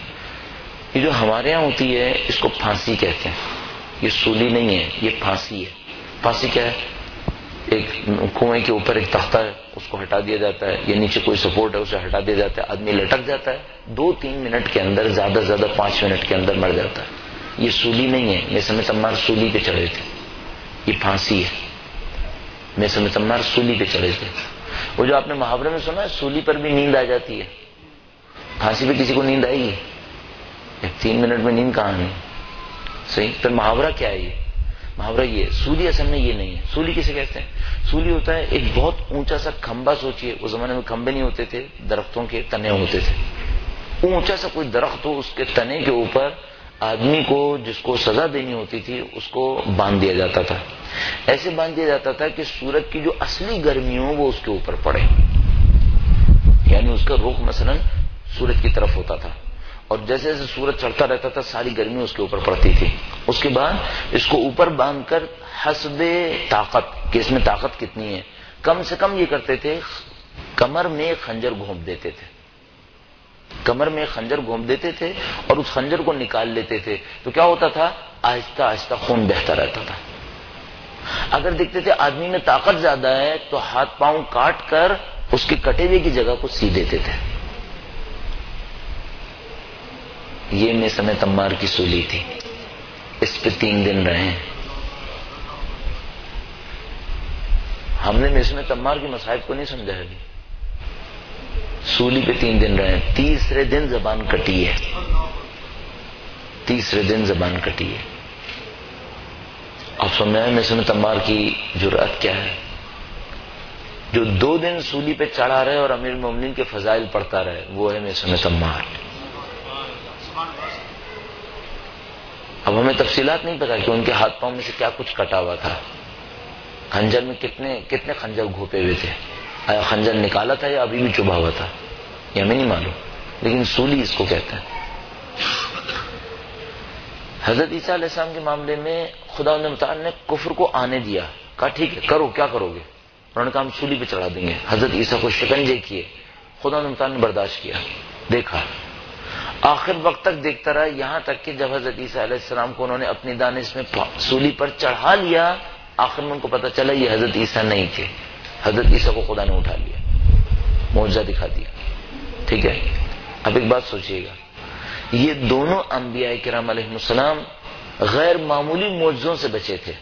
یہ جو ہمارے یہاں ہوتی ہے، اس کو پھانسی کہتے ہیں۔ یہ سولی نہیں ہے، یہ پھانسی ہے۔ پھانسی کیا ہے؟ ایک کنویں کے اوپر ایک تختہ ہے، اس کو ہٹا دیا جاتا ہے، یا نیچے کوئی سپورٹ ہے، اسے ہٹا دیا جاتا ہے، آدمی لٹک جاتا ہے، دو تین منٹ کے اندر، زیادہ سے زیادہ پانچ منٹ کے اندر مر جاتا ہے۔ یہ سولی نہیں ہے، میں سمجھ مار سولی پہ چڑھے تھے۔ یہ پھانسی ہے۔ میں سمجھتا مار سولی پہ چڑھے تھے۔ وہ جو آپ نے محاورے میں سنا ہے، سولی پر بھی نیند آ جاتی ہے۔ پھانسی پہ کسی کو نیند آئے گی؟ تین منٹ میں نیند کہاں ہے صحیح؟ پھر محاورہ کیا ہے یہ؟ محاورہ یہ سولی اصل میں یہ نہیں ہے۔ سولی کسے کہتے ہیں؟ سولی ہوتا ہے ایک بہت اونچا سا کھمبا سوچیے۔ اس زمانے میں کھمبے نہیں ہوتے تھے، درختوں کے تنے ہوتے تھے۔ اونچا سا کوئی درخت ہو، اس کے تنے کے اوپر آدمی کو جس کو سزا دینی ہوتی تھی، اس کو باندھ دیا جاتا تھا۔ ایسے باندھ دیا جاتا تھا کہ سورج کی جو اصلی گرمی ہو وہ اس کے اوپر پڑے۔ یعنی اس کا رخ مثلا سورج کی طرف ہوتا تھا۔ اور جیسے جیسے سورج چڑھتا رہتا تھا، ساری گرمی اس کے اوپر پڑتی تھی اس کے بعد اس کو اوپر باندھ کر حسب طاقت، کہ اس میں طاقت کتنی ہے؟ کم سے کم یہ کرتے تھے، کمر میں خنجر گھوم دیتے تھے۔ کمر میں خنجر گھوم دیتے تھے اور اس خنجر کو نکال لیتے تھے۔ تو کیا ہوتا تھا؟ آہستہ آہستہ خون بہتا رہتا تھا۔ اگر دیکھتے تھے آدمی میں طاقت زیادہ ہے، تو ہاتھ پاؤں کاٹ کر اس کے کٹے ہوئے کی جگہ کو سی دیتے تھے۔ یہ میں تمار کی سولی تھی۔ اس پہ تین دن رہے۔ ہم نے میں تمار کی مسائب کو نہیں سمجھا ابھی۔ سولی پہ تین دن رہے۔ تیسرے دن زبان کٹی ہے۔ تیسرے دن زبان کٹی ہے۔ اب سمجھا میں سمے تمار کی جرات کیا ہے۔ جو دو دن سولی پہ چڑھا رہے اور امیر مومنین کے فضائل پڑھتا رہے، وہ ہے میں سمے تمار اب ہمیں تفصیلات نہیں پتا کہ ان کے ہاتھ پاؤں میں سے کیا کچھ کٹا ہوا تھا۔ خنجر میں کتنے کتنے خنجر گھوپے ہوئے تھے۔ آیا خنجر نکالا تھا یا ابھی بھی چبھا ہوا تھا؟ یہ ہمیں نہیں معلوم، لیکن سولی اس کو کہتے ہیں۔ حضرت عیسیٰ علیہ السلام کے معاملے میں خدا نے کفر کو آنے دیا۔ کہا، ٹھیک ہے، کرو، کیا کرو گے؟ انہوں نے کہا، ہم سولی پہ چڑھا دیں گے۔ حضرت عیسیٰ کو شکنجے کیے۔ خدا نے برداشت کیا۔ دیکھا آخر وقت تک دیکھتا رہا، یہاں تک کہ جب حضرت عیسیٰ علیہ السلام کو انہوں نے اپنی دانش میں سولی پر چڑھا لیا، آخر میں ان کو پتا چلا یہ حضرت عیسیٰ نہیں تھے۔ حضرت عیسیٰ کو خدا نے اٹھا لیا۔ معجزہ دکھا دیا۔ ٹھیک ہے؟ اب ایک بات سوچئے گا۔ یہ دونوں انبیاء کرام علیہ السلام غیر معمولی معجزوں سے بچے تھے۔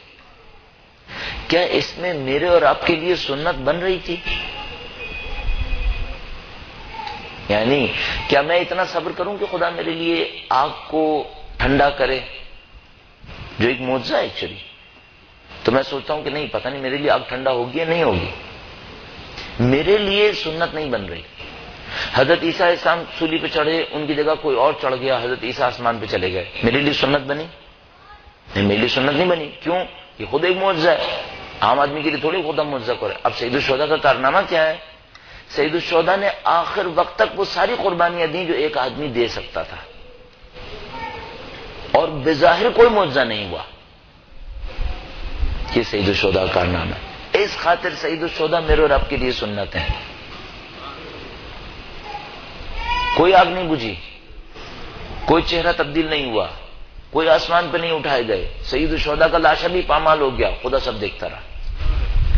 کیا اس میں میرے اور آپ کے لیے سنت بن رہی تھی؟ یعنی کیا میں اتنا صبر کروں کہ خدا میرے لیے آگ کو ٹھنڈا کرے؟ جو ایک معجزہ ہے ایکچولی۔ تو میں سوچتا ہوں کہ نہیں، پتہ نہیں میرے لیے آگ ٹھنڈا ہوگی یا نہیں ہوگی۔ میرے لیے سنت نہیں بن رہی۔ حضرت عیسیٰ اسلام سولی پہ چڑھے، ان کی جگہ کوئی اور چڑھ گیا، حضرت عیسیٰ آسمان پہ چلے گئے۔ میرے لیے سنت بنی؟ نہیں، میرے لیے سنت نہیں بنی۔ کیوں؟ یہ خود ایک معجزہ ہے۔ عام آدمی کے لیے تھوڑی خدا معجزہ کرے اب سعید الشہدا کا کارنامہ کیا ہے؟ سعید الشہدا نے آخر وقت تک وہ ساری قربانیاں دی جو ایک آدمی دے سکتا تھا۔ اور بظاہر کوئی معجزہ نہیں ہوا۔ یہ سعید الشہدا کا کارنامہ ہے۔ اس خاطر سعید الشہدا میرے اور آپ کے لیے سنت ہے کوئی آگ نہیں بجھی۔ کوئی چہرہ تبدیل نہیں ہوا۔ کوئی آسمان پہ نہیں اٹھائے گئے۔ سعید الشہدا کا لاشا بھی پامال ہو گیا۔ خدا سب دیکھتا رہا۔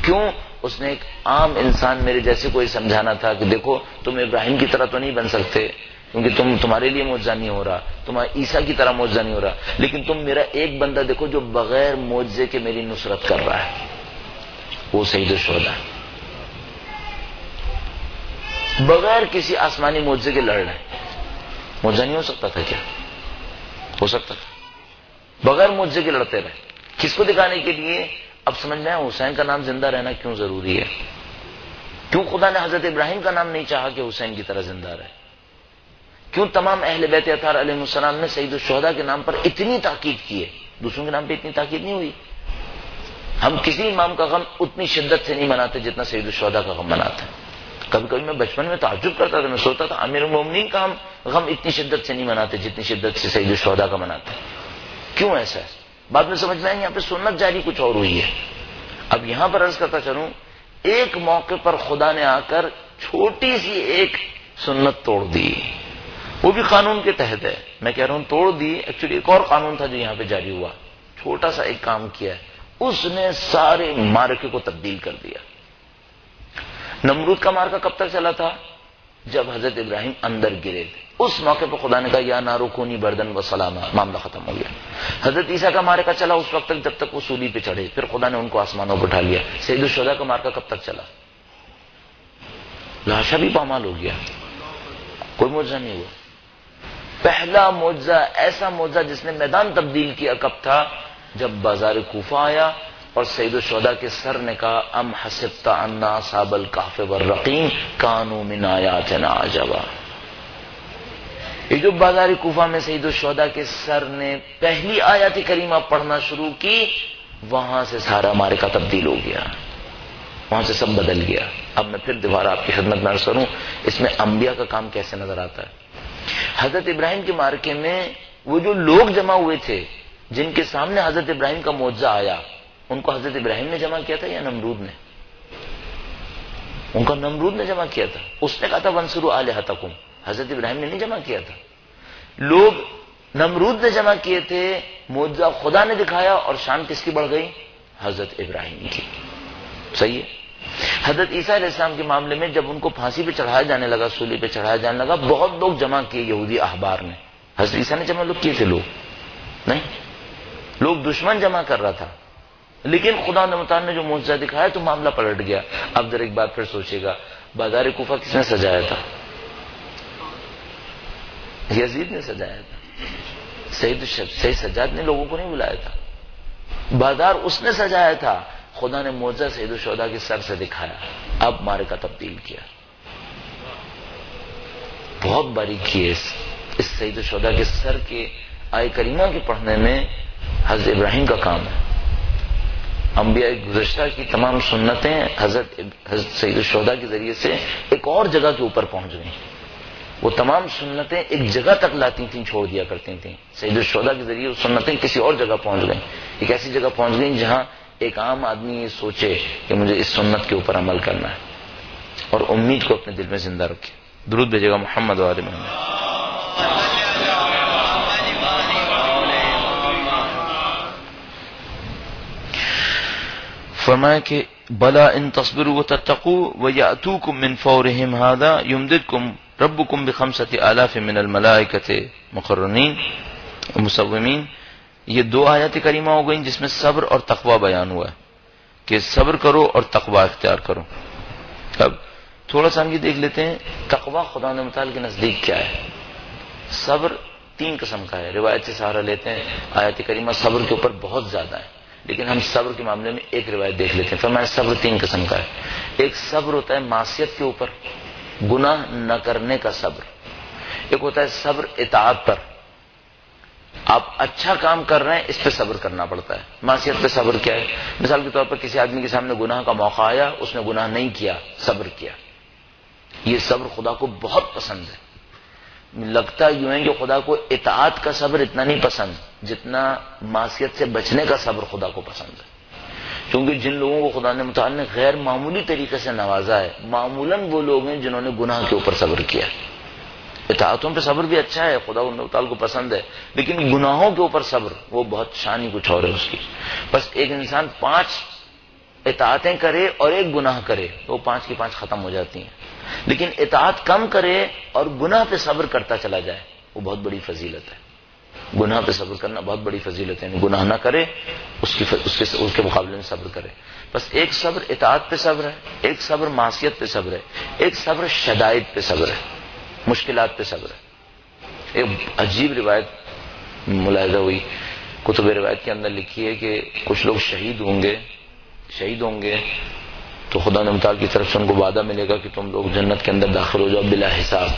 کیوں؟ اس نے ایک عام انسان میرے جیسے کوئی سمجھانا تھا کہ دیکھو، تم ابراہیم کی طرح تو نہیں بن سکتے، کیونکہ تم تمہارے لیے موجہ نہیں ہو رہا تمہارا عیسیٰ کی طرح موجہ نہیں ہو رہا، لیکن تم میرا ایک بندہ دیکھو جو بغیر موجے کے میری نصرت کر رہا ہے، وہ سعید الشہدا بغیر کسی آسمانی موجے کے لڑ رہے موجہ نہیں ہو سکتا تھا کیا؟ ہو سکتا تھا۔ بغیر موجے کے لڑتے رہے۔ کس کو دکھانے کے لیے؟ اب سمجھ میں حسین کا نام زندہ رہنا کیوں ضروری ہے؟ کیوں خدا نے حضرت ابراہیم کا نام نہیں چاہا کہ حسین کی طرح زندہ رہے؟ کیوں تمام اہل بیت اطار علیہ السلام نے سعید الشہدا کے نام پر اتنی تاکید کی ہے؟ دوسروں کے نام پہ اتنی تاکید نہیں ہوئی۔ ہم کسی امام کا غم اتنی شدت سے نہیں مناتے جتنا سعید الشہدا کا غم مناتے ہیں۔ کبھی کبھی میں بچپن میں تعجب کرتا تھا، میں سوچتا تھا، امیر المومنین کا ہم غم اتنی شدت سے نہیں مناتے جتنی شدت سے سعید الشہدا کا مناتے کیوں ایسا ہے؟ بعد میں سمجھ میں یہاں پہ سنت جاری کچھ اور ہوئی ہے۔ اب یہاں پر عرض کرتا چلوں، ایک موقع پر خدا نے آ کر چھوٹی سی ایک سنت توڑ دی۔ وہ بھی قانون کے تحت ہے۔ میں کہہ رہا ہوں توڑ دی ایکچولی ایک اور قانون تھا جو یہاں پہ جاری ہوا۔ چھوٹا سا ایک کام کیا ہے۔ اس نے سارے مارکے کو تبدیل کر دیا۔ نمرود کا مارکا کب تک چلا تھا؟ جب حضرت ابراہیم اندر گرے تھے۔ اس موقع پہ خدا نے کہا، یا نارو کونی بردن و سلامہ معاملہ ختم ہو گیا۔ حضرت عیسیٰ کا مارکا چلا اس وقت تک جب تک وہ سولی پہ چڑھے۔ پھر خدا نے ان کو آسمانوں پہ اٹھا لیا۔ سید الشہدا کا مارکا کب تک چلا؟ لاشا بھی پامال ہو گیا۔ کوئی موجہ نہیں ہوا۔ پہلا موجہ ایسا موجہ جس نے میدان تبدیل کیا کب تھا؟ جب بازار کوفہ آیا اور سعید الشہدا کے سر نے کہا، ام حسبتا انا صاب القاف والرقیم کانو من آیاتنا عجبا۔ یہ بازار کوفہ میں سعید الشہدا کے سر نے پہلی آیات کریمہ پڑھنا شروع کی، وہاں سے سارا ہمارے کا تبدیل ہو گیا۔ وہاں سے سب بدل گیا۔ اب میں پھر دوبارہ آپ کی خدمت میں کروں، اس میں انبیاء کا کام کیسے نظر آتا ہے؟ حضرت ابراہیم کے مارکے میں وہ جو لوگ جمع ہوئے تھے، جن کے سامنے حضرت ابراہیم کا معجزہ آیا، ان کو حضرت ابراہیم نے جمع کیا تھا یا نمرود نے؟ ان کا نمرود نے جمع کیا تھا۔ اس نے کہا تھا ونسرو آلحتکم حضرت ابراہیم نے نہیں جمع کیا تھا۔ لوگ نمرود نے جمع کیے تھے، معجزہ خدا نے دکھایا اور شان کس کی بڑھ گئی؟ حضرت ابراہیم کی۔ صحیح ہے؟ حضرت عیسیٰ علیہ السلام کے معاملے میں جب ان کو پھانسی پہ چڑھایا جانے لگا، سولی پہ چڑھایا جانے لگا، بہت لوگ جمع کیے، یہودی احبار نے۔ حضرت عیسیٰ نے جمع لوگ کیے تھے لوگ؟ نہیں۔ لوگ دشمن جمع کر رہا تھا۔ لیکن خدا نمتان نے جو معجزہ دکھایا تو معاملہ پلٹ گیا۔ اب ذرا ایک بات پھر سوچے گا، بازار کوفہ کس نے سجایا تھا؟ یزید نے سجایا تھا۔ سید سید سجاد نے لوگوں کو نہیں بلایا تھا۔ بازار اس نے سجایا تھا۔ خدا نے موزہ سید الشہدا کے سر سے دکھایا۔ اب مارے کا تبدیل کیا۔ بہت باریکی ہے اس سید الشہدا کے سر کے آئے کریمہ کے پڑھنے میں حضرت ابراہیم کا کام ہے۔ انبیاء گزشتہ کی تمام سنتیں حضرت حضرت سعید الشہدا کے ذریعے سے ایک اور جگہ کے اوپر پہنچ گئیں۔ وہ تمام سنتیں ایک جگہ تک لاتی تھیں، چھوڑ دیا کرتی تھیں۔ سعید الشہدا کے ذریعے وہ سنتیں کسی اور جگہ پہنچ گئیں۔ ایک ایسی جگہ پہنچ گئیں جہاں ایک عام آدمی یہ سوچے کہ مجھے اس سنت کے اوپر عمل کرنا ہے اور امید کو اپنے دل میں زندہ رکھے۔ درود بھیجے گا محمد والے محمد۔ فرمایا کہ، بلا ان تصبر و تتقو و یاتوکم من فورہم هذا یمددکم ربکم بخمسۃ آلاف من الملائکۃ مقرنین مصومین. یہ دو آیات کریمہ ہو گئیں جس میں صبر اور تقوی بیان ہوا ہے کہ صبر کرو اور تقوی اختیار کرو. اب تھوڑا سا ہم یہ دیکھ لیتے ہیں تقوی خدا نے کے نزدیک کیا ہے. صبر تین قسم کا ہے. روایت سے سہارا لیتے ہیں. آیات کریمہ صبر کے اوپر بہت زیادہ ہے. لیکن ہم صبر کے معاملے میں ایک روایت دیکھ لیتے ہیں. فرمایا صبر تین قسم کا ہے. ایک صبر ہوتا ہے معصیت کے اوپر. گناہ نہ کرنے کا صبر۔ ایک ہوتا ہے صبر اطاعت پر۔ آپ اچھا کام کر رہے ہیں، اس پہ صبر کرنا پڑتا ہے۔ معصیت پہ صبر کیا ہے؟ مثال کے طور پر کسی آدمی کے سامنے گناہ کا موقع آیا، اس نے گناہ نہیں کیا، صبر کیا۔ یہ صبر خدا کو بہت پسند ہے۔ لگتا یوں ہے کہ خدا کو اطاعت کا صبر اتنا نہیں پسند جتنا معاشیت سے بچنے کا صبر خدا کو پسند ہے۔ کیونکہ جن لوگوں کو خدا نے مطالعہ نے غیر معمولی طریقے سے نوازا ہے، معمولاً وہ لوگ ہیں جنہوں نے گناہ کے اوپر صبر کیا۔ اطاعتوں پہ صبر بھی اچھا ہے، خدا تعالیٰ کو پسند ہے، لیکن گناہوں کے اوپر صبر، وہ بہت شانی کچھ اور ہے اس کی۔ بس ایک انسان پانچ اطاعتیں کرے اور ایک گناہ کرے تو وہ پانچ کی پانچ ختم ہو جاتی ہیں۔ لیکن اطاعت کم کرے اور گناہ پہ صبر کرتا چلا جائے، وہ بہت بڑی فضیلت ہے۔ گناہ پہ صبر کرنا بہت بڑی فضیلت ہے یعنی گناہ نہ کرے، اس کی اس کے اس کے مقابلے میں صبر کرے۔ بس ایک صبر اطاعت پہ صبر ہے، ایک صبر معاشیت پہ صبر ہے، ایک صبر شدائد پہ صبر ہے، مشکلات پہ صبر ہے۔ ایک عجیب روایت ملاحظہ ہوئی، کتب روایت کے اندر لکھی ہے کہ کچھ لوگ شہید ہوں گے، شہید ہوں گے، تو خدا نمتال کی طرف سے ان کو وعدہ ملے گا کہ تم لوگ جنت کے اندر داخل ہو جاؤ، بلا حساب،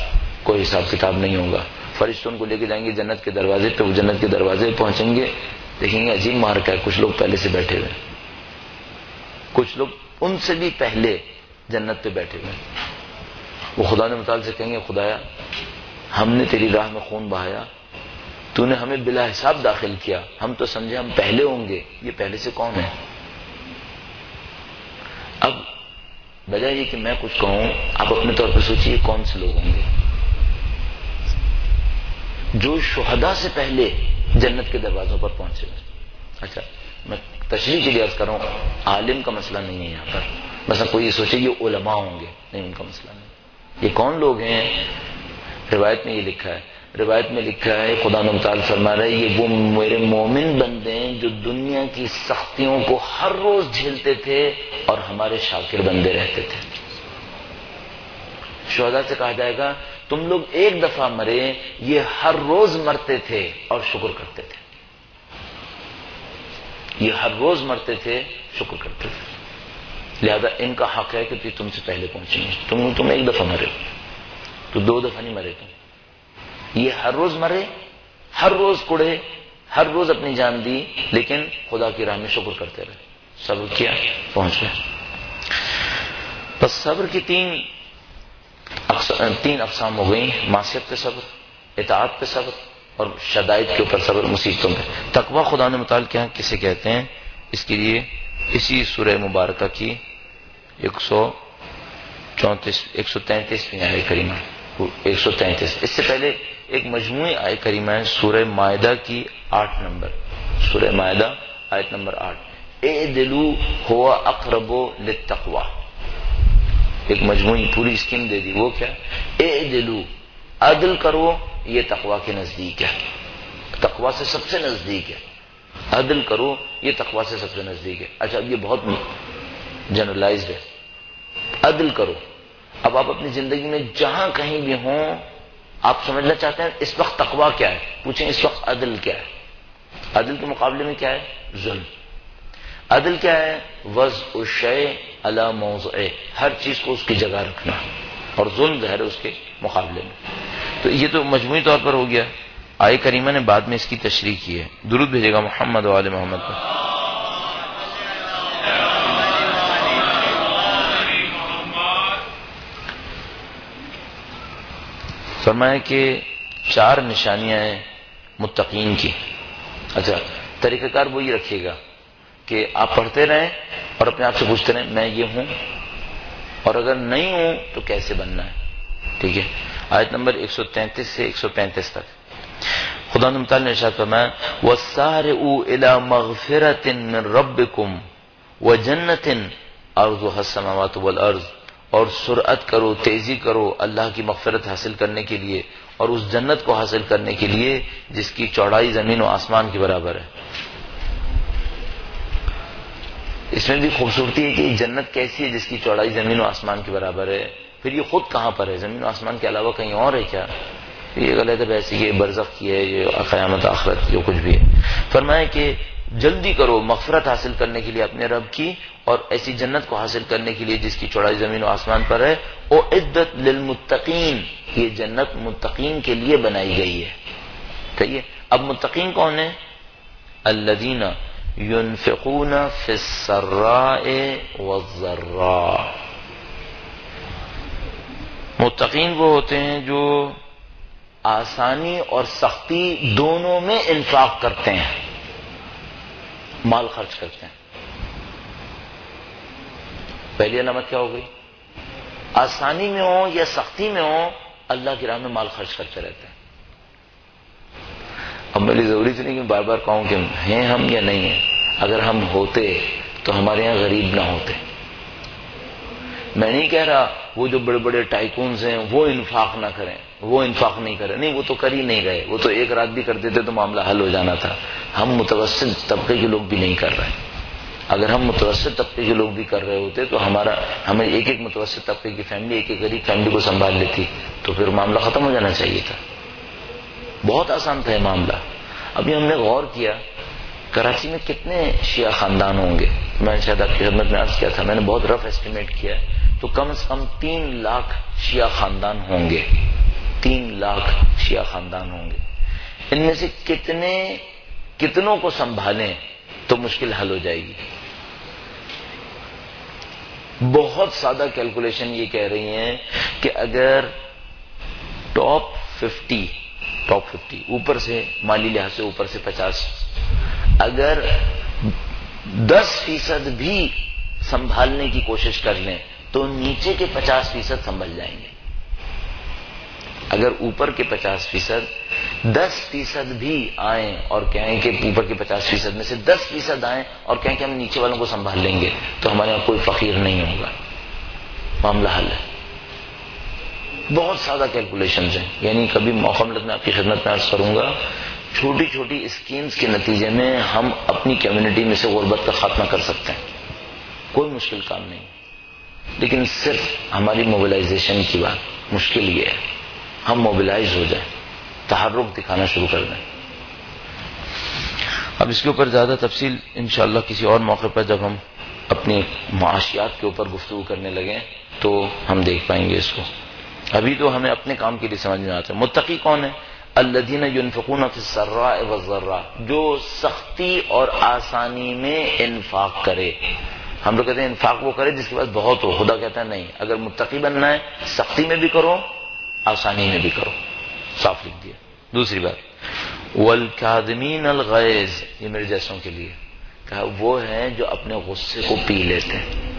کوئی حساب کتاب نہیں ہوگا۔ فرشتوں ان کو لے کے جائیں گے جنت کے دروازے پہ وہ جنت کے دروازے پہنچیں گے، دیکھیں گے عجیب مارکا ہے، کچھ لوگ پہلے سے بیٹھے ہوئے کچھ لوگ ان سے بھی پہلے جنت پہ بیٹھے ہوئے وہ خدا نے مطالعے سے کہیں گے، خدایا، ہم نے تیری راہ میں خون بہایا، تو نے ہمیں بلا حساب داخل کیا، ہم تو سمجھے ہم پہلے ہوں گے، یہ پہلے سے کون ہے؟ اب بجائے یہ کہ میں کچھ کہوں، آپ اپنے طور پر سوچیے کون سے لوگ ہوں گے؟ جو شہدا سے پہلے جنت کے دروازوں پر پہنچے اچھا میں تشریح کے لیے عرض کر رہا ہوں، عالم کا مسئلہ نہیں ہے یہاں پر۔ بس کوئی یہ سوچے یہ علماء ہوں گے، نہیں، ان کا مسئلہ نہیں۔ یہ کون لوگ ہیں؟ روایت میں یہ لکھا ہے۔ روایت میں لکھا ہے، خدا نمتال فرما رہا ہے، یہ وہ میرے مومن بندے ہیں جو دنیا کی سختیوں کو ہر روز جھیلتے تھے اور ہمارے شاکر بندے رہتے تھے۔ شہدا سے کہا جائے گا تم لوگ ایک دفعہ مرے، یہ ہر روز مرتے تھے اور شکر کرتے تھے۔ یہ ہر روز مرتے تھے، شکر کرتے تھے۔ لہذا ان کا حق ہے کہ تم سے پہلے پہنچیں۔ گے تم تم ایک دفعہ مرے۔ تو دو دفعہ نہیں مرے تم۔ یہ ہر روز مرے، ہر روز کڑے ہر روز اپنی جان دی، لیکن خدا کی راہ میں شکر کرتے رہے۔ صبر کیا پہنچ گئے بس صبر کی تین تین اقسام ہو گئی معاشیت پہ صبر، اطاعت پہ صبر اور شدائد کے اوپر صبر مصیبتوں پہ۔ تقوی خدا نے مطالعہ کیا کسے کہتے ہیں؟ اس کے لیے اسی سورہ مبارکہ کی ایک سو چونتیس، ایک سو تینتیسویں آئے کریمہ۔ ایک سو تینتیس۔ اس سے پہلے ایک مجموعی آئے کریمہ ہے، سورہ معدہ کی آٹھ نمبر۔ سورہ معدہ آیت نمبر آٹھ۔ اے دلو ہوا اقربو لتقوا ایک مجموعی پوری اسکیم دے دی، وہ کیا؟ اے دلو، عدل کرو، یہ تقوا کے نزدیک ہے۔ تقوا سے سب سے نزدیک ہے۔ عدل کرو، یہ تقوا سے سب سے نزدیک ہے۔ اچھا اب یہ بہت جنرلائزڈ ہے۔ عدل کرو۔ اب آپ اپنی زندگی میں جہاں کہیں بھی ہوں، آپ سمجھنا چاہتے ہیں اس وقت تقوا کیا ہے؟ پوچھیں اس وقت عدل کیا ہے؟ عدل کے مقابلے میں کیا ہے؟ ظلم۔ عدل کیا ہے؟ وز اشے اللہ موضوع ہر چیز کو اس کی جگہ رکھنا اور ظلم ظاہر ہے اس کے مقابلے میں۔ تو یہ تو مجموعی طور پر ہو گیا۔ آئے کریمہ نے بعد میں اس کی تشریح کی ہے۔ درود بھیجے گا محمد والے محمد پر۔ فرمایا کہ چار نشانیاں ہیں متقین کی۔ اچھا طریقہ کار وہی رکھیے گا۔ کہ آپ پڑھتے رہیں اور اپنے آپ سے پوچھتے رہیں، میں یہ ہوں اور اگر نہیں ہوں تو کیسے بننا ہے؟ ٹھیک ہے؟ آیت نمبر 133 سے 135 تک۔ خدا نے ارشاد فرمایا وَسَارِعُوا إِلَى مَغْفِرَةٍ مِّن رَبِّكُمْ وَجَنَّةٍ أَرْضُهَا السَّمَاوَاتُ وَالْأَرْضُ۔ اور سرعت کرو، تیزی کرو اللہ کی مغفرت حاصل کرنے کے لیے اور اس جنت کو حاصل کرنے کے لیے جس کی چوڑائی زمین و آسمان کے برابر ہے۔ اس میں بھی خوبصورتی ہے کہ جنت کیسی ہے جس کی چوڑائی زمین و آسمان کے برابر ہے؟ پھر یہ خود کہاں پر ہے؟ زمین و آسمان کے علاوہ کہیں اور ہے کیا؟ یہ غلط ہے ویسے یہ برزخ کی ہے، یہ قیامت آخرت جو کچھ بھی ہے۔ فرمائے کہ جلدی کرو مغفرت حاصل کرنے کے لیے اپنے رب کی اور ایسی جنت کو حاصل کرنے کے لیے جس کی چوڑائی زمین و آسمان پر ہے۔ او عدت للمتقین، یہ جنت متقین کے لیے بنائی گئی ہے۔ کہیے اب متقین کون ہے الذین ينفقون فی السراء والضراء۔ متقین وہ ہوتے ہیں جو آسانی اور سختی دونوں میں انفاق کرتے ہیں۔ مال خرچ کرتے ہیں۔ پہلی علامت کیا ہو گئی؟ آسانی میں ہو یا سختی میں ہو اللہ کی راہ میں مال خرچ کرتے رہتے ہیں۔ اب میری ضروری تو نہیں کہ بار بار کہوں کہ ہیں ہم یا نہیں ہیں۔ اگر ہم ہوتے تو ہمارے یہاں غریب نہ ہوتے۔ میں نہیں کہہ رہا وہ جو بڑے بڑے ٹائکونز ہیں وہ انفاق نہ کریں، وہ انفاق نہیں کریں۔ نہیں، وہ تو کر ہی نہیں گئے۔ وہ تو ایک رات بھی کرتے تھے تو معاملہ حل ہو جانا تھا۔ ہم متوسط طبقے کے لوگ بھی نہیں کر رہے۔ اگر ہم متوسط طبقے کے لوگ بھی کر رہے ہوتے تو ہمارا، ہمیں ایک ایک متوسط طبقے کی فیملی ایک ایک غریب فیملی کو سنبھال لیتی۔ تو پھر معاملہ ختم ہو جانا چاہیے تھا۔ بہت آسان تھا یہ معاملہ۔ ابھی ہم نے غور کیا، کراچی میں کتنے شیعہ خاندان ہوں گے؟ میں نے شاید آپ کی خدمت میں عرض کیا تھا، میں نے بہت رف ایسٹیمیٹ کیا تو کم از کم تین لاکھ شیعہ خاندان ہوں گے۔ تین لاکھ شیعہ خاندان ہوں گے۔ ان میں سے کتنے، کتنوں کو سنبھالیں تو مشکل حل ہو جائے گی۔ بہت سادہ کیلکولیشن یہ کہہ رہی ہیں کہ اگر ٹاپ ففٹی ٹاپ ففٹی اوپر سے مالی لحاظ سے اوپر سے پچاس. اگر دس فیصد بھی سنبھالنے کی کوشش کر لیں، تو نیچے کے پچاس فیصد سنبھل جائیں گے. اگر اوپر کے پچاس فیصد دس فیصد بھی آئیں اور کہیں کہ اوپر کے پچاس فیصد میں سے دس فیصد آئیں اور کہیں کہ ہم نیچے والوں کو سنبھال لیں گے، تو ہمارے یہاں کوئی فقیر نہیں ہوگا. معاملہ حل ہے۔ بہت سادہ کیلکولیشن ہیں۔ یعنی کبھی موقع ملت میں آپ کی خدمت میں عرض کروں گا، چھوٹی چھوٹی اسکیمز کے نتیجے میں ہم اپنی کمیونٹی میں سے غربت کا خاتمہ کر سکتے ہیں۔ کوئی مشکل کام نہیں۔ لیکن صرف ہماری موبلائزیشن کی بات، مشکل یہ ہے۔ ہم موبلائز ہو جائیں، تحرک دکھانا شروع کر دیں۔ اب اس کے اوپر زیادہ تفصیل انشاءاللہ کسی اور موقع پر جب ہم اپنی معاشیات کے اوپر گفتگو کرنے لگیں تو ہم دیکھ پائیں گے اس کو۔ ابھی تو ہمیں اپنے کام کے لیے سمجھ میں آتا ہے۔ متقی کون ہے الدین یونفقون فی السراء والضراء۔ جو سختی اور آسانی میں انفاق کرے۔ ہم لوگ کہتے ہیں انفاق وہ کرے جس کے پاس بہت ہو۔ خدا کہتا ہے نہیں۔ اگر متقی بننا ہے، سختی میں بھی کرو، آسانی میں بھی کرو۔ صاف لکھ دیا۔ دوسری بات۔ والکاظمین الغیظ۔ یہ میرے جیسوں کے لیے۔ کہا وہ ہیں جو اپنے غصے کو پی لیتے ہیں۔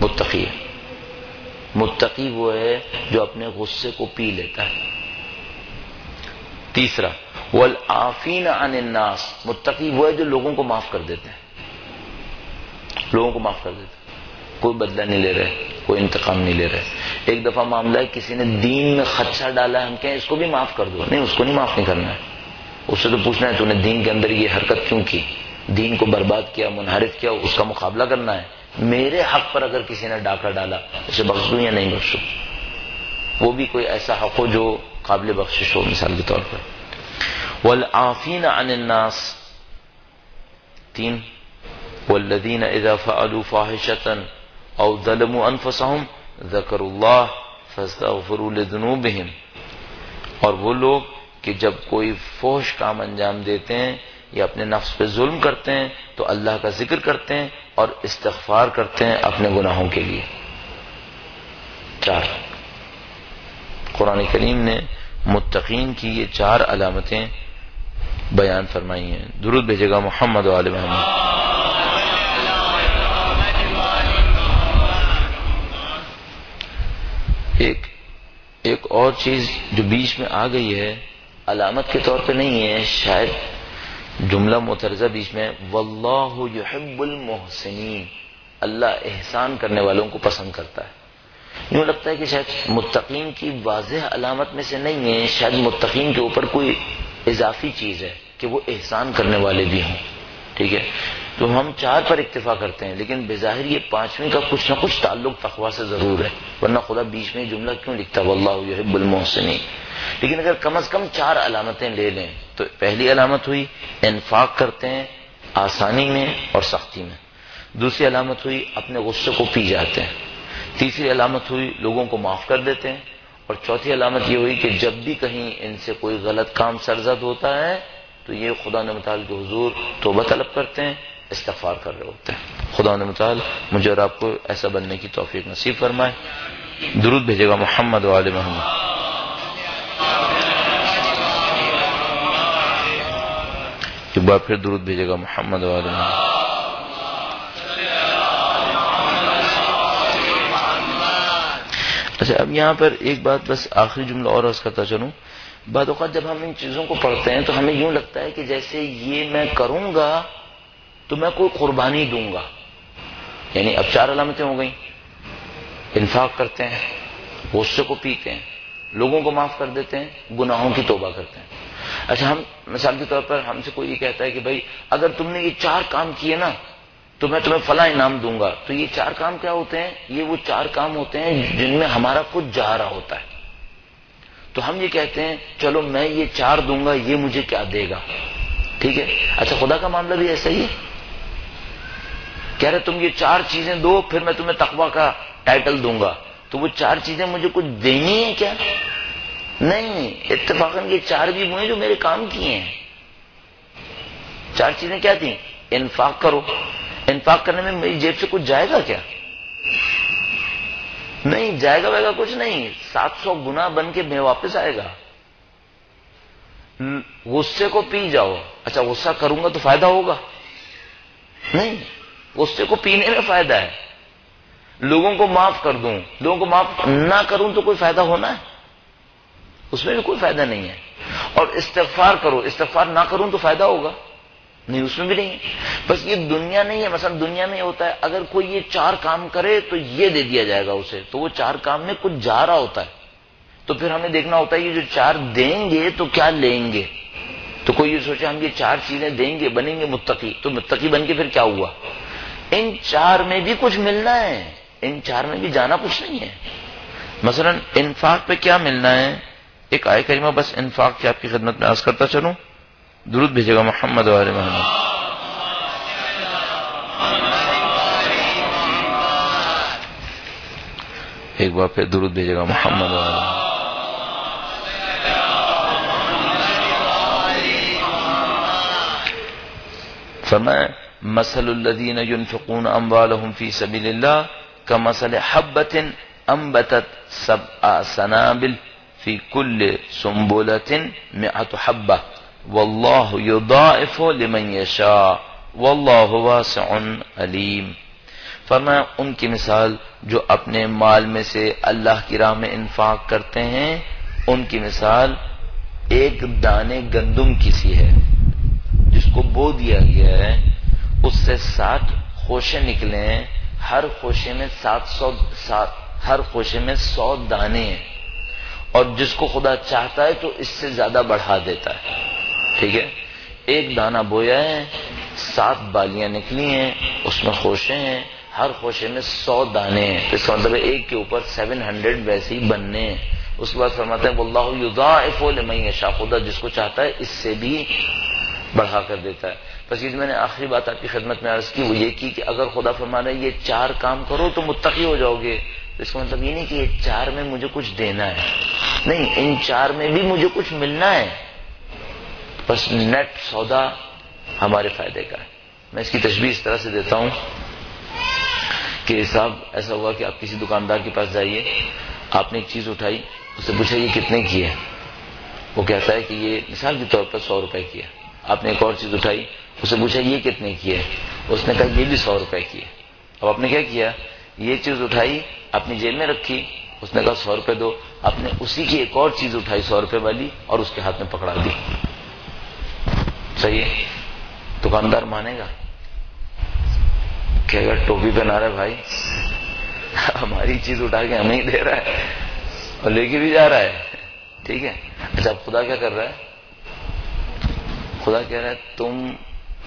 متقی ہے متقی وہ ہے جو اپنے غصے کو پی لیتا ہے۔ تیسرا، والعافین عن الناس، متقی وہ ہے جو لوگوں کو معاف کر دیتے ہیں۔ لوگوں کو معاف کر دیتے ہیں۔ کوئی بدلہ نہیں لے رہے، کوئی انتقام نہیں لے رہے۔ ایک دفعہ معاملہ ہے، کسی نے دین میں خدشہ ڈالا ہے، ہم کہیں اس کو بھی معاف کر دو۔ نہیں، اس کو نہیں معاف نہیں کرنا ہے۔ اس سے تو پوچھنا ہے، تو نے دین کے اندر یہ حرکت کیوں کی؟ دین کو برباد کیا، منحرف کیا، اس کا مقابلہ کرنا ہے۔ میرے حق پر اگر کسی نے ڈاکہ ڈالا، اسے بخش دوں یا نہیں بخشوں؟ وہ بھی کوئی ایسا حق ہو جو قابل بخشش ہو، مثال کے طور پر۔ والعافین عن الناس۔ تین والذین اذا فعلوا فاحشتا او ظلموا انفسهم ذکر اللہ فاستغفروا لذنوبهم۔ اور وہ لوگ کہ جب کوئی فوش کام انجام دیتے ہیں یا اپنے نفس پہ ظلم کرتے ہیں تو اللہ کا ذکر کرتے ہیں اور استغفار کرتے ہیں اپنے گناہوں کے لیے۔ چار۔ قرآن کریم نے متقین کی یہ چار علامتیں بیان فرمائی ہیں۔ درود بھیجے گا محمد و علیہ محمد۔ ایک ایک اور چیز جو بیچ میں آ گئی ہے، علامت کے طور پہ نہیں ہے، شاید جملہ مترزہ بیچ میں واللہ یحب المحسنین، اللہ احسان کرنے والوں کو پسند کرتا ہے۔ یوں لگتا ہے کہ شاید متقین کی واضح علامت میں سے نہیں ہے، شاید متقین کے اوپر کوئی اضافی چیز ہے کہ وہ احسان کرنے والے بھی ہوں۔ ٹھیک ہے؟ تو ہم چار پر اکتفا کرتے ہیں، لیکن بظاہر یہ پانچویں کا کچھ نہ کچھ تعلق تقوا سے ضرور ہے، ورنہ خدا بیچ میں جملہ کیوں لکھتا واللہ یحب المحسنین۔ لیکن اگر کم از کم چار علامتیں لے لیں، تو پہلی علامت ہوئی انفاق کرتے ہیں آسانی میں اور سختی میں۔ دوسری علامت ہوئی اپنے غصے کو پی جاتے ہیں۔ تیسری علامت ہوئی لوگوں کو معاف کر دیتے ہیں۔ اور چوتھی علامت یہ ہوئی کہ جب بھی کہیں ان سے کوئی غلط کام سرزد ہوتا ہے، تو یہ خدا نے کے حضور توبہ طلب کرتے ہیں، استغفار کر رہے ہوتے ہیں۔ خدا نے مجھے اور آپ کو ایسا بننے کی توفیق نصیب فرمائے۔ درود بھیجے گا محمد و علیہ محمد۔ ایک بار پھر درود بھیجے گا محمد و علیہ اچھا اب یہاں پر ایک بات بس آخری جملہ اور عرض کرتا چلوں۔ بعد اوقات جب ہم ان چیزوں کو پڑھتے ہیں تو ہمیں یوں لگتا ہے کہ جیسے یہ میں کروں گا تو میں کوئی قربانی دوں گا۔ یعنی اب چار علامتیں ہو گئیں۔ انفاق کرتے ہیں، غصے کو پیتے ہیں، لوگوں کو معاف کر دیتے ہیں، گناہوں کی توبہ کرتے ہیں۔ اچھا ہم مثال کے طور پر ہم سے کوئی یہ کہتا ہے کہ بھائی، اگر تم نے یہ چار کام کیے نا، تو میں تمہیں فلاں انعام دوں گا۔ تو یہ چار کام کیا ہوتے ہیں؟ یہ وہ چار کام ہوتے ہیں جن میں ہمارا کچھ جا رہا ہوتا ہے۔ تو ہم یہ کہتے ہیں، چلو میں یہ چار دوں گا، یہ مجھے کیا دے گا؟ ٹھیک ہے؟ اچھا خدا کا معاملہ بھی ایسا ہی ہے۔ کہہ رہے، تم یہ چار چیزیں دو، پھر میں تمہیں تقوا کا ٹائٹل دوں گا۔ تو وہ چار چیزیں مجھے کچھ دینی ہے کیا؟ نہیں، اتفاقاً یہ چار بھی وہ ہیں جو میرے کام کیے ہیں۔ چار چیزیں کیا تھیں؟ انفاق کرو۔ انفاق کرنے میں میری جیب سے کچھ جائے گا کیا؟ نہیں، جائے گا گا کچھ نہیں۔ سات سو گنا بن کے میں واپس آئے گا۔ غصے کو پی جاؤ۔ اچھا غصہ کروں گا تو فائدہ ہوگا۔ نہیں، غصے کو پینے میں فائدہ ہے۔ لوگوں کو معاف کر دوں۔ لوگوں کو معاف نہ کروں تو کوئی فائدہ ہونا ہے؟ اس میں بھی کوئی فائدہ نہیں ہے۔ اور استغفار کرو، استغفار نہ کروں تو فائدہ ہوگا۔ نہیں، اس میں بھی نہیں۔ بس یہ دنیا نہیں ہے، مثلا دنیا میں ہوتا ہے، اگر کوئی یہ چار کام کرے تو یہ دے دیا جائے گا اسے۔ تو وہ چار کام میں کچھ جا رہا ہوتا ہے۔ تو پھر ہمیں دیکھنا ہوتا ہے یہ جو چار دیں گے تو کیا لیں گے؟ تو کوئی یہ سوچے ہم یہ چار چیزیں دیں گے، بنیں گے متقی۔ تو متقی بن کے پھر کیا ہوا؟ ان چار میں بھی کچھ ملنا ہے۔ ان چار میں بھی جانا کچھ نہیں ہے۔ مثلا انفاق پہ کیا ملنا ہے؟ ایک آئے کریمہ بس انفاق کی آپ کی خدمت میں آس کرتا چلوں درود بھیجے گا محمد والے محمد ایک بار پھر درود بھیجے گا محمد والے فرمائے مسل الذین ينفقون اموالهم فی سبیل اللہ کا مسل حبت انبتت سبع سنابل فی کل سنبولت مئت حبہ واللہ یضاعف لمن یشاء واللہ واسع علیم فرمایا، ان کی مثال جو اپنے مال میں سے اللہ کی راہ میں انفاق کرتے ہیں، ان کی مثال ایک دانے گندم کی سی ہے، جس کو بو دیا گیا ہے، اس سے سات خوشے نکلے ہیں، ہر خوشے میں سات سو سات ہر خوشے میں سو دانے ہیں۔ اور جس کو خدا چاہتا ہے تو اس سے زیادہ بڑھا دیتا ہے۔ ٹھیک ہے؟ ایک دانہ بویا ہے، سات بالیاں نکلی ہیں، اس میں خوشے ہیں، ہر خوشے میں سو دانے ہیں۔ اس کا مطلب ایک کے اوپر سیون ہنڈریڈ ویسے ہی بننے ہیں۔ اس کے بعد فرماتے ہیں اللہ یضاعف لمن شاہ خدا جس کو چاہتا ہے اس سے بھی بڑھا کر دیتا ہے۔ بس یہ میں نے آخری بات آپ کی خدمت میں عرض کی وہ یہ کی کہ اگر خدا فرما رہا ہے یہ چار کام کرو تو متقی ہو جاؤ گے۔ اس کا مطلب یہ نہیں کہ یہ چار میں مجھے کچھ دینا ہے۔ نہیں، ان چار میں بھی مجھے کچھ ملنا ہے۔ بس نیٹ سودا ہمارے فائدے کا ہے۔ میں اس کی تشبیح اس طرح سے دیتا ہوں کہ صاحب، ایسا ہوا کہ آپ کسی دکاندار کے پاس جائیے، آپ نے ایک چیز اٹھائی، اس سے پوچھا یہ کتنے کی ہے؟ وہ کہتا ہے کہ یہ مثال کے طور پر سو روپے کی ہے۔ آپ نے ایک اور چیز اٹھائی، اس سے پوچھا یہ کتنے کی ہے؟ اس نے کہا یہ بھی سو روپے کی ہے۔ اب آپ نے کیا کیا؟ یہ چیز اٹھائی، اپنی جیل میں رکھی، اس نے کہا سو روپے دو۔ آپ نے اسی کی ایک اور چیز اٹھائی، سو روپے والی، اور اس کے ہاتھ میں پکڑا دی۔ صحیح ہے؟ دکاندار مانے گا۔ کہ اگر ٹوپی پہنا رہا ہے بھائی۔ ہماری چیز اٹھا کے ہمیں ہی دے رہا ہے اور لے کے بھی جا رہا ہے۔ ٹھیک ہے؟ اچھا خدا کیا کر رہا ہے؟ خدا کہہ رہا ہے، تم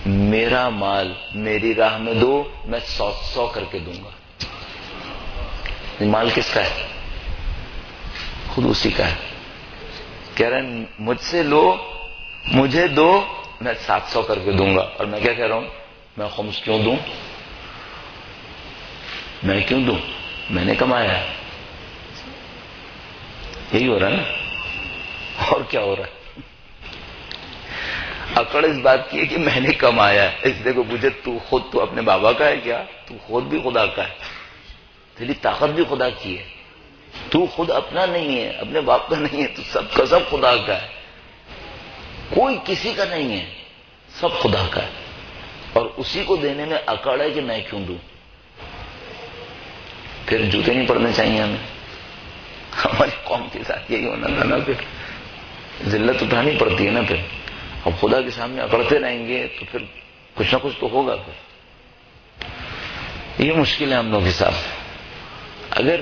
میرا مال، میری راہ میں دو، میں سو سو کر کے دوں گا۔ مال کس کا ہے؟ خود اسی کا ہے۔ کہہ رہے ہیں، مجھ سے لو، مجھے دو، میں سات سو کر کے دوں گا۔ اور میں کیا کہہ رہا ہوں؟ میں خمس کیوں دوں؟ میں کیوں دوں؟ میں نے کمایا ہے۔ یہی ہو رہا ہے نا۔ اور کیا ہو رہا ہے؟ اکڑ اس بات کی ہے کہ میں نے کمایا ہے۔ اس لیے کو پوچھے تو خود تو اپنے بابا کا ہے کیا؟ تو خود بھی خدا کا ہے۔ تیری طاقت بھی خدا کی ہے۔ تو خود اپنا نہیں ہے، اپنے باپ کا نہیں ہے، تو سب کا سب خدا کا ہے۔ کوئی کسی کا نہیں ہے، سب خدا کا ہے۔ اور اسی کو دینے میں اکڑ ہے کہ میں کیوں دوں؟ پھر جوتے نہیں پڑنے چاہیے ہمیں۔ ہماری قوم کے ساتھ یہی ہونا تھا نا پھر ذلت اٹھانی پڑتی ہے نا پھر۔ اب خدا کے سامنے اکڑتے رہیں گے تو پھر کچھ نہ کچھ تو ہوگا پھر۔ یہ مشکل ہے ہم لوگ کے ساتھ۔ اگر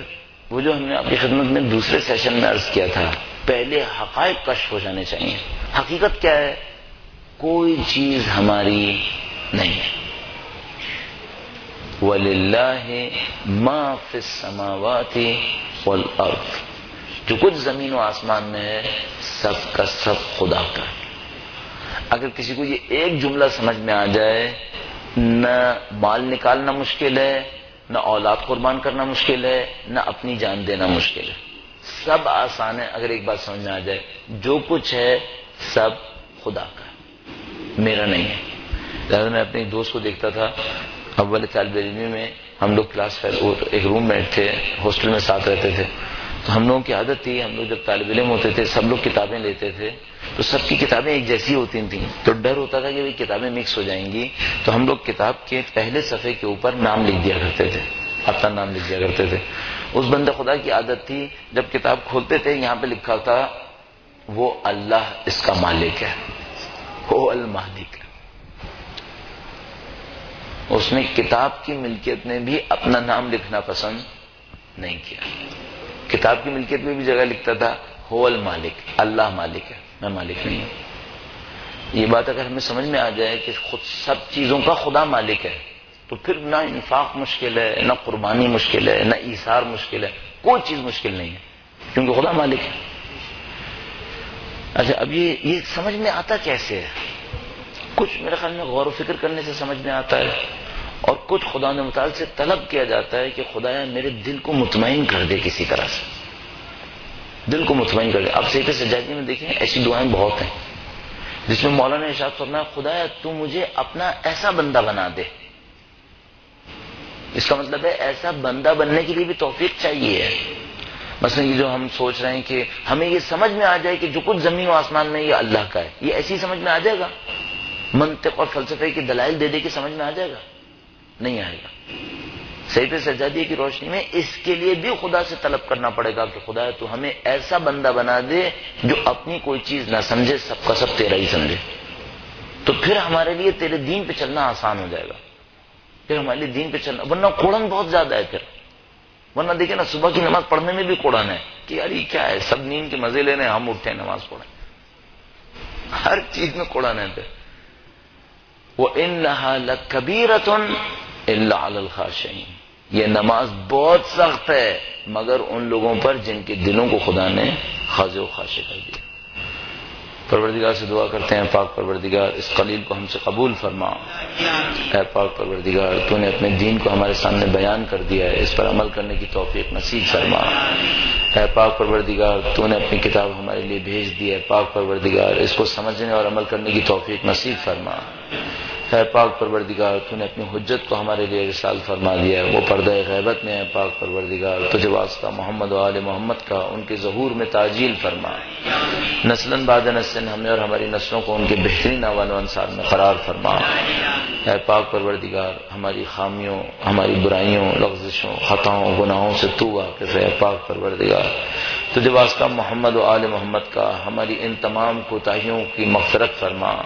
وہ جو ہم نے آپ کی خدمت میں دوسرے سیشن میں عرض کیا تھا، پہلے حقائق کش ہو جانے چاہیے۔ حقیقت کیا ہے؟ کوئی چیز ہماری نہیں ہے۔ وَلِلَّهِ مَا فِي السَّمَاوَاتِ وَالْأَرْضِ۔ جو کچھ زمین و آسمان میں ہے، سب کا سب خدا کا اگر کسی کو یہ ایک جملہ سمجھ میں آ جائے، نہ مال نکالنا مشکل ہے نہ اولاد قربان کرنا مشکل ہے، نہ اپنی جان دینا مشکل ہے۔ سب آسان ہے، اگر ایک بات سمجھ میں آ جائے۔ جو کچھ ہے، سب خدا کا میرا نہیں ہے۔ لہٰذا میں اپنے دوست کو دیکھتا تھا، اول طالب علمی میں ہم لوگ کلاس ایک روم میں تھے، ہاسٹل میں ساتھ رہتے تھے۔ تو ہم لوگوں کی عادت تھی، ہم لوگ جب طالب علم ہوتے تھے، سب لوگ کتابیں لیتے تھے۔ تو سب کی کتابیں ایک جیسی ہوتی تھیں۔ تو ڈر ہوتا تھا کہ وہ کتابیں مکس ہو جائیں گی۔ تو ہم لوگ کتاب کے پہلے صفحے کے اوپر نام لکھ دیا کرتے تھے۔ اپنا نام لکھ دیا کرتے تھے۔ اس بندہ خدا کی عادت تھی، جب کتاب کھولتے تھے، یہاں پہ لکھا تھا وہ اللہ اس کا مالک ہے۔ وہ المالک ہے اس نے کتاب کی ملکیت میں بھی اپنا نام لکھنا پسند نہیں کیا۔ کتاب کی ملکیت میں بھی جگہ لکھتا تھا، ہو المالک، اللہ مالک ہے۔ میں مالک نہیں ہوں یہ بات اگر ہمیں سمجھ میں آ جائے کہ خود سب چیزوں کا خدا مالک ہے، تو پھر نہ انفاق مشکل ہے، نہ قربانی مشکل ہے، نہ ایثار مشکل ہے، کوئی چیز مشکل نہیں ہے، کیونکہ خدا مالک ہے۔ اچھا اب یہ یہ سمجھ میں آتا کیسے ہے؟ کچھ میرے خیال میں غور و فکر کرنے سے سمجھ میں آتا ہے، اور کچھ خدا نے مطالعے سے طلب کیا جاتا ہے کہ خدا میرے دل کو مطمئن کر دے کسی طرح سے۔ دل کو مطمئن کر دے اب سیف سجادی میں دیکھیں، ایسی دعائیں بہت ہیں۔ جس میں مولانا ارشاد فرمایا، خدا یا تو مجھے اپنا ایسا بندہ بنا دے۔ اس کا مطلب ہے، ایسا بندہ بننے کے لیے بھی توفیق چاہیے۔ مثلا یہ جو ہم سوچ رہے ہیں کہ ہمیں یہ سمجھ میں آ جائے کہ جو کچھ زمین و آسمان میں یہ اللہ کا ہے۔ یہ ایسی سمجھ میں آ جائے گا؟ منطق اور فلسفے کی دلائل دے دے کے سمجھ میں آ جائے گا؟ نہیں آئے گا۔ صحیح سجادی کی روشنی میں اس کے لیے بھی خدا سے طلب کرنا پڑے گا کہ خدا تو ہمیں ایسا بندہ بنا دے جو اپنی کوئی چیز نہ سمجھے، سب کا سب تیرا ہی سمجھے۔ تو پھر ہمارے لیے تیرے دین پہ چلنا آسان ہو جائے گا۔ پھر ہمارے لیے دین پہ چلنا، ورنہ کوڑن بہت زیادہ ہے پھر۔ ورنہ دیکھیں نا، صبح کی نماز پڑھنے میں بھی کوڑن ہے کہ یار یہ کیا ہے؟ سب نیند کے مزے لینے ہم اٹھتے ہیں نماز پڑھیں۔ ہر چیز میں کوڑن ہے پھر۔ وہ ان کبیرتن اللہ الخاشین یہ نماز بہت سخت ہے، مگر ان لوگوں پر جن کے دلوں کو خدا نے خاض و خاشے کر دیا۔ پروردگار سے دعا کرتے ہیں، پاک پروردگار، اس قلیل کو ہم سے قبول فرما۔ اے پاک پروردگار، تو نے اپنے دین کو ہمارے سامنے بیان کر دیا ہے، اس پر عمل کرنے کی توفیق نصیب فرما۔ اے پاک پروردگار، تو نے اپنی کتاب ہمارے لیے بھیج دی۔ ہے پاک پروردگار، اس کو سمجھنے اور عمل کرنے کی توفیق نصیب فرما۔ اے پاک پروردگار، تو نے اپنی حجت کو ہمارے لیے رسال فرما دیا ہے۔ وہ پردہ غیبت میں ہے پاک پروردگار۔ تجھے واسطہ محمد و آل محمد کا ان کے ظہور میں تاجیل فرما۔ نسل بعد نسل ہمیں اور ہماری نسلوں کو ان کے بہترین اول و انصار میں قرار فرما۔ اے پاک پروردگار، ہماری خامیوں، ہماری برائیوں لفزشوں خطاؤں، گناہوں سے تو واقف ہے۔ پاک پروردگار، تجھے واسطہ محمد و آل محمد کا ہماری ان تمام کوتاہیوں کی مغفرت فرما۔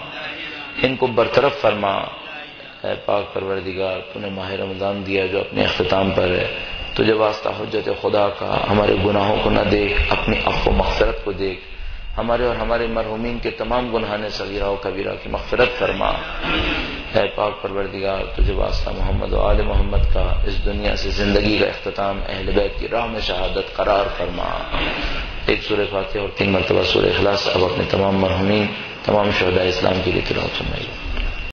ان کو برطرف فرما۔ اے پاک پروردگار تو نے ماہ رمضان دیا جو اپنے اختتام پر ہے۔ تجھے واسطہ حجت خدا کا۔ ہمارے گناہوں کو نہ دیکھ، اپنی اف و مغفرت کو دیکھ۔ ہمارے اور ہمارے مرحومین کے تمام گناہ صغیرہ و کبیرہ کی مغفرت فرما۔ اے پاک پروردگار، تجھے واسطہ محمد و آل محمد کا اس دنیا سے زندگی کا اختتام اہل بیت کی راہ میں شہادت قرار فرما۔ ایک سورہ فاتح اور تین مرتبہ سورہ اخلاص۔ اب اپنے تمام مرحومین تمام شہداء اسلام کے لیے تلاوت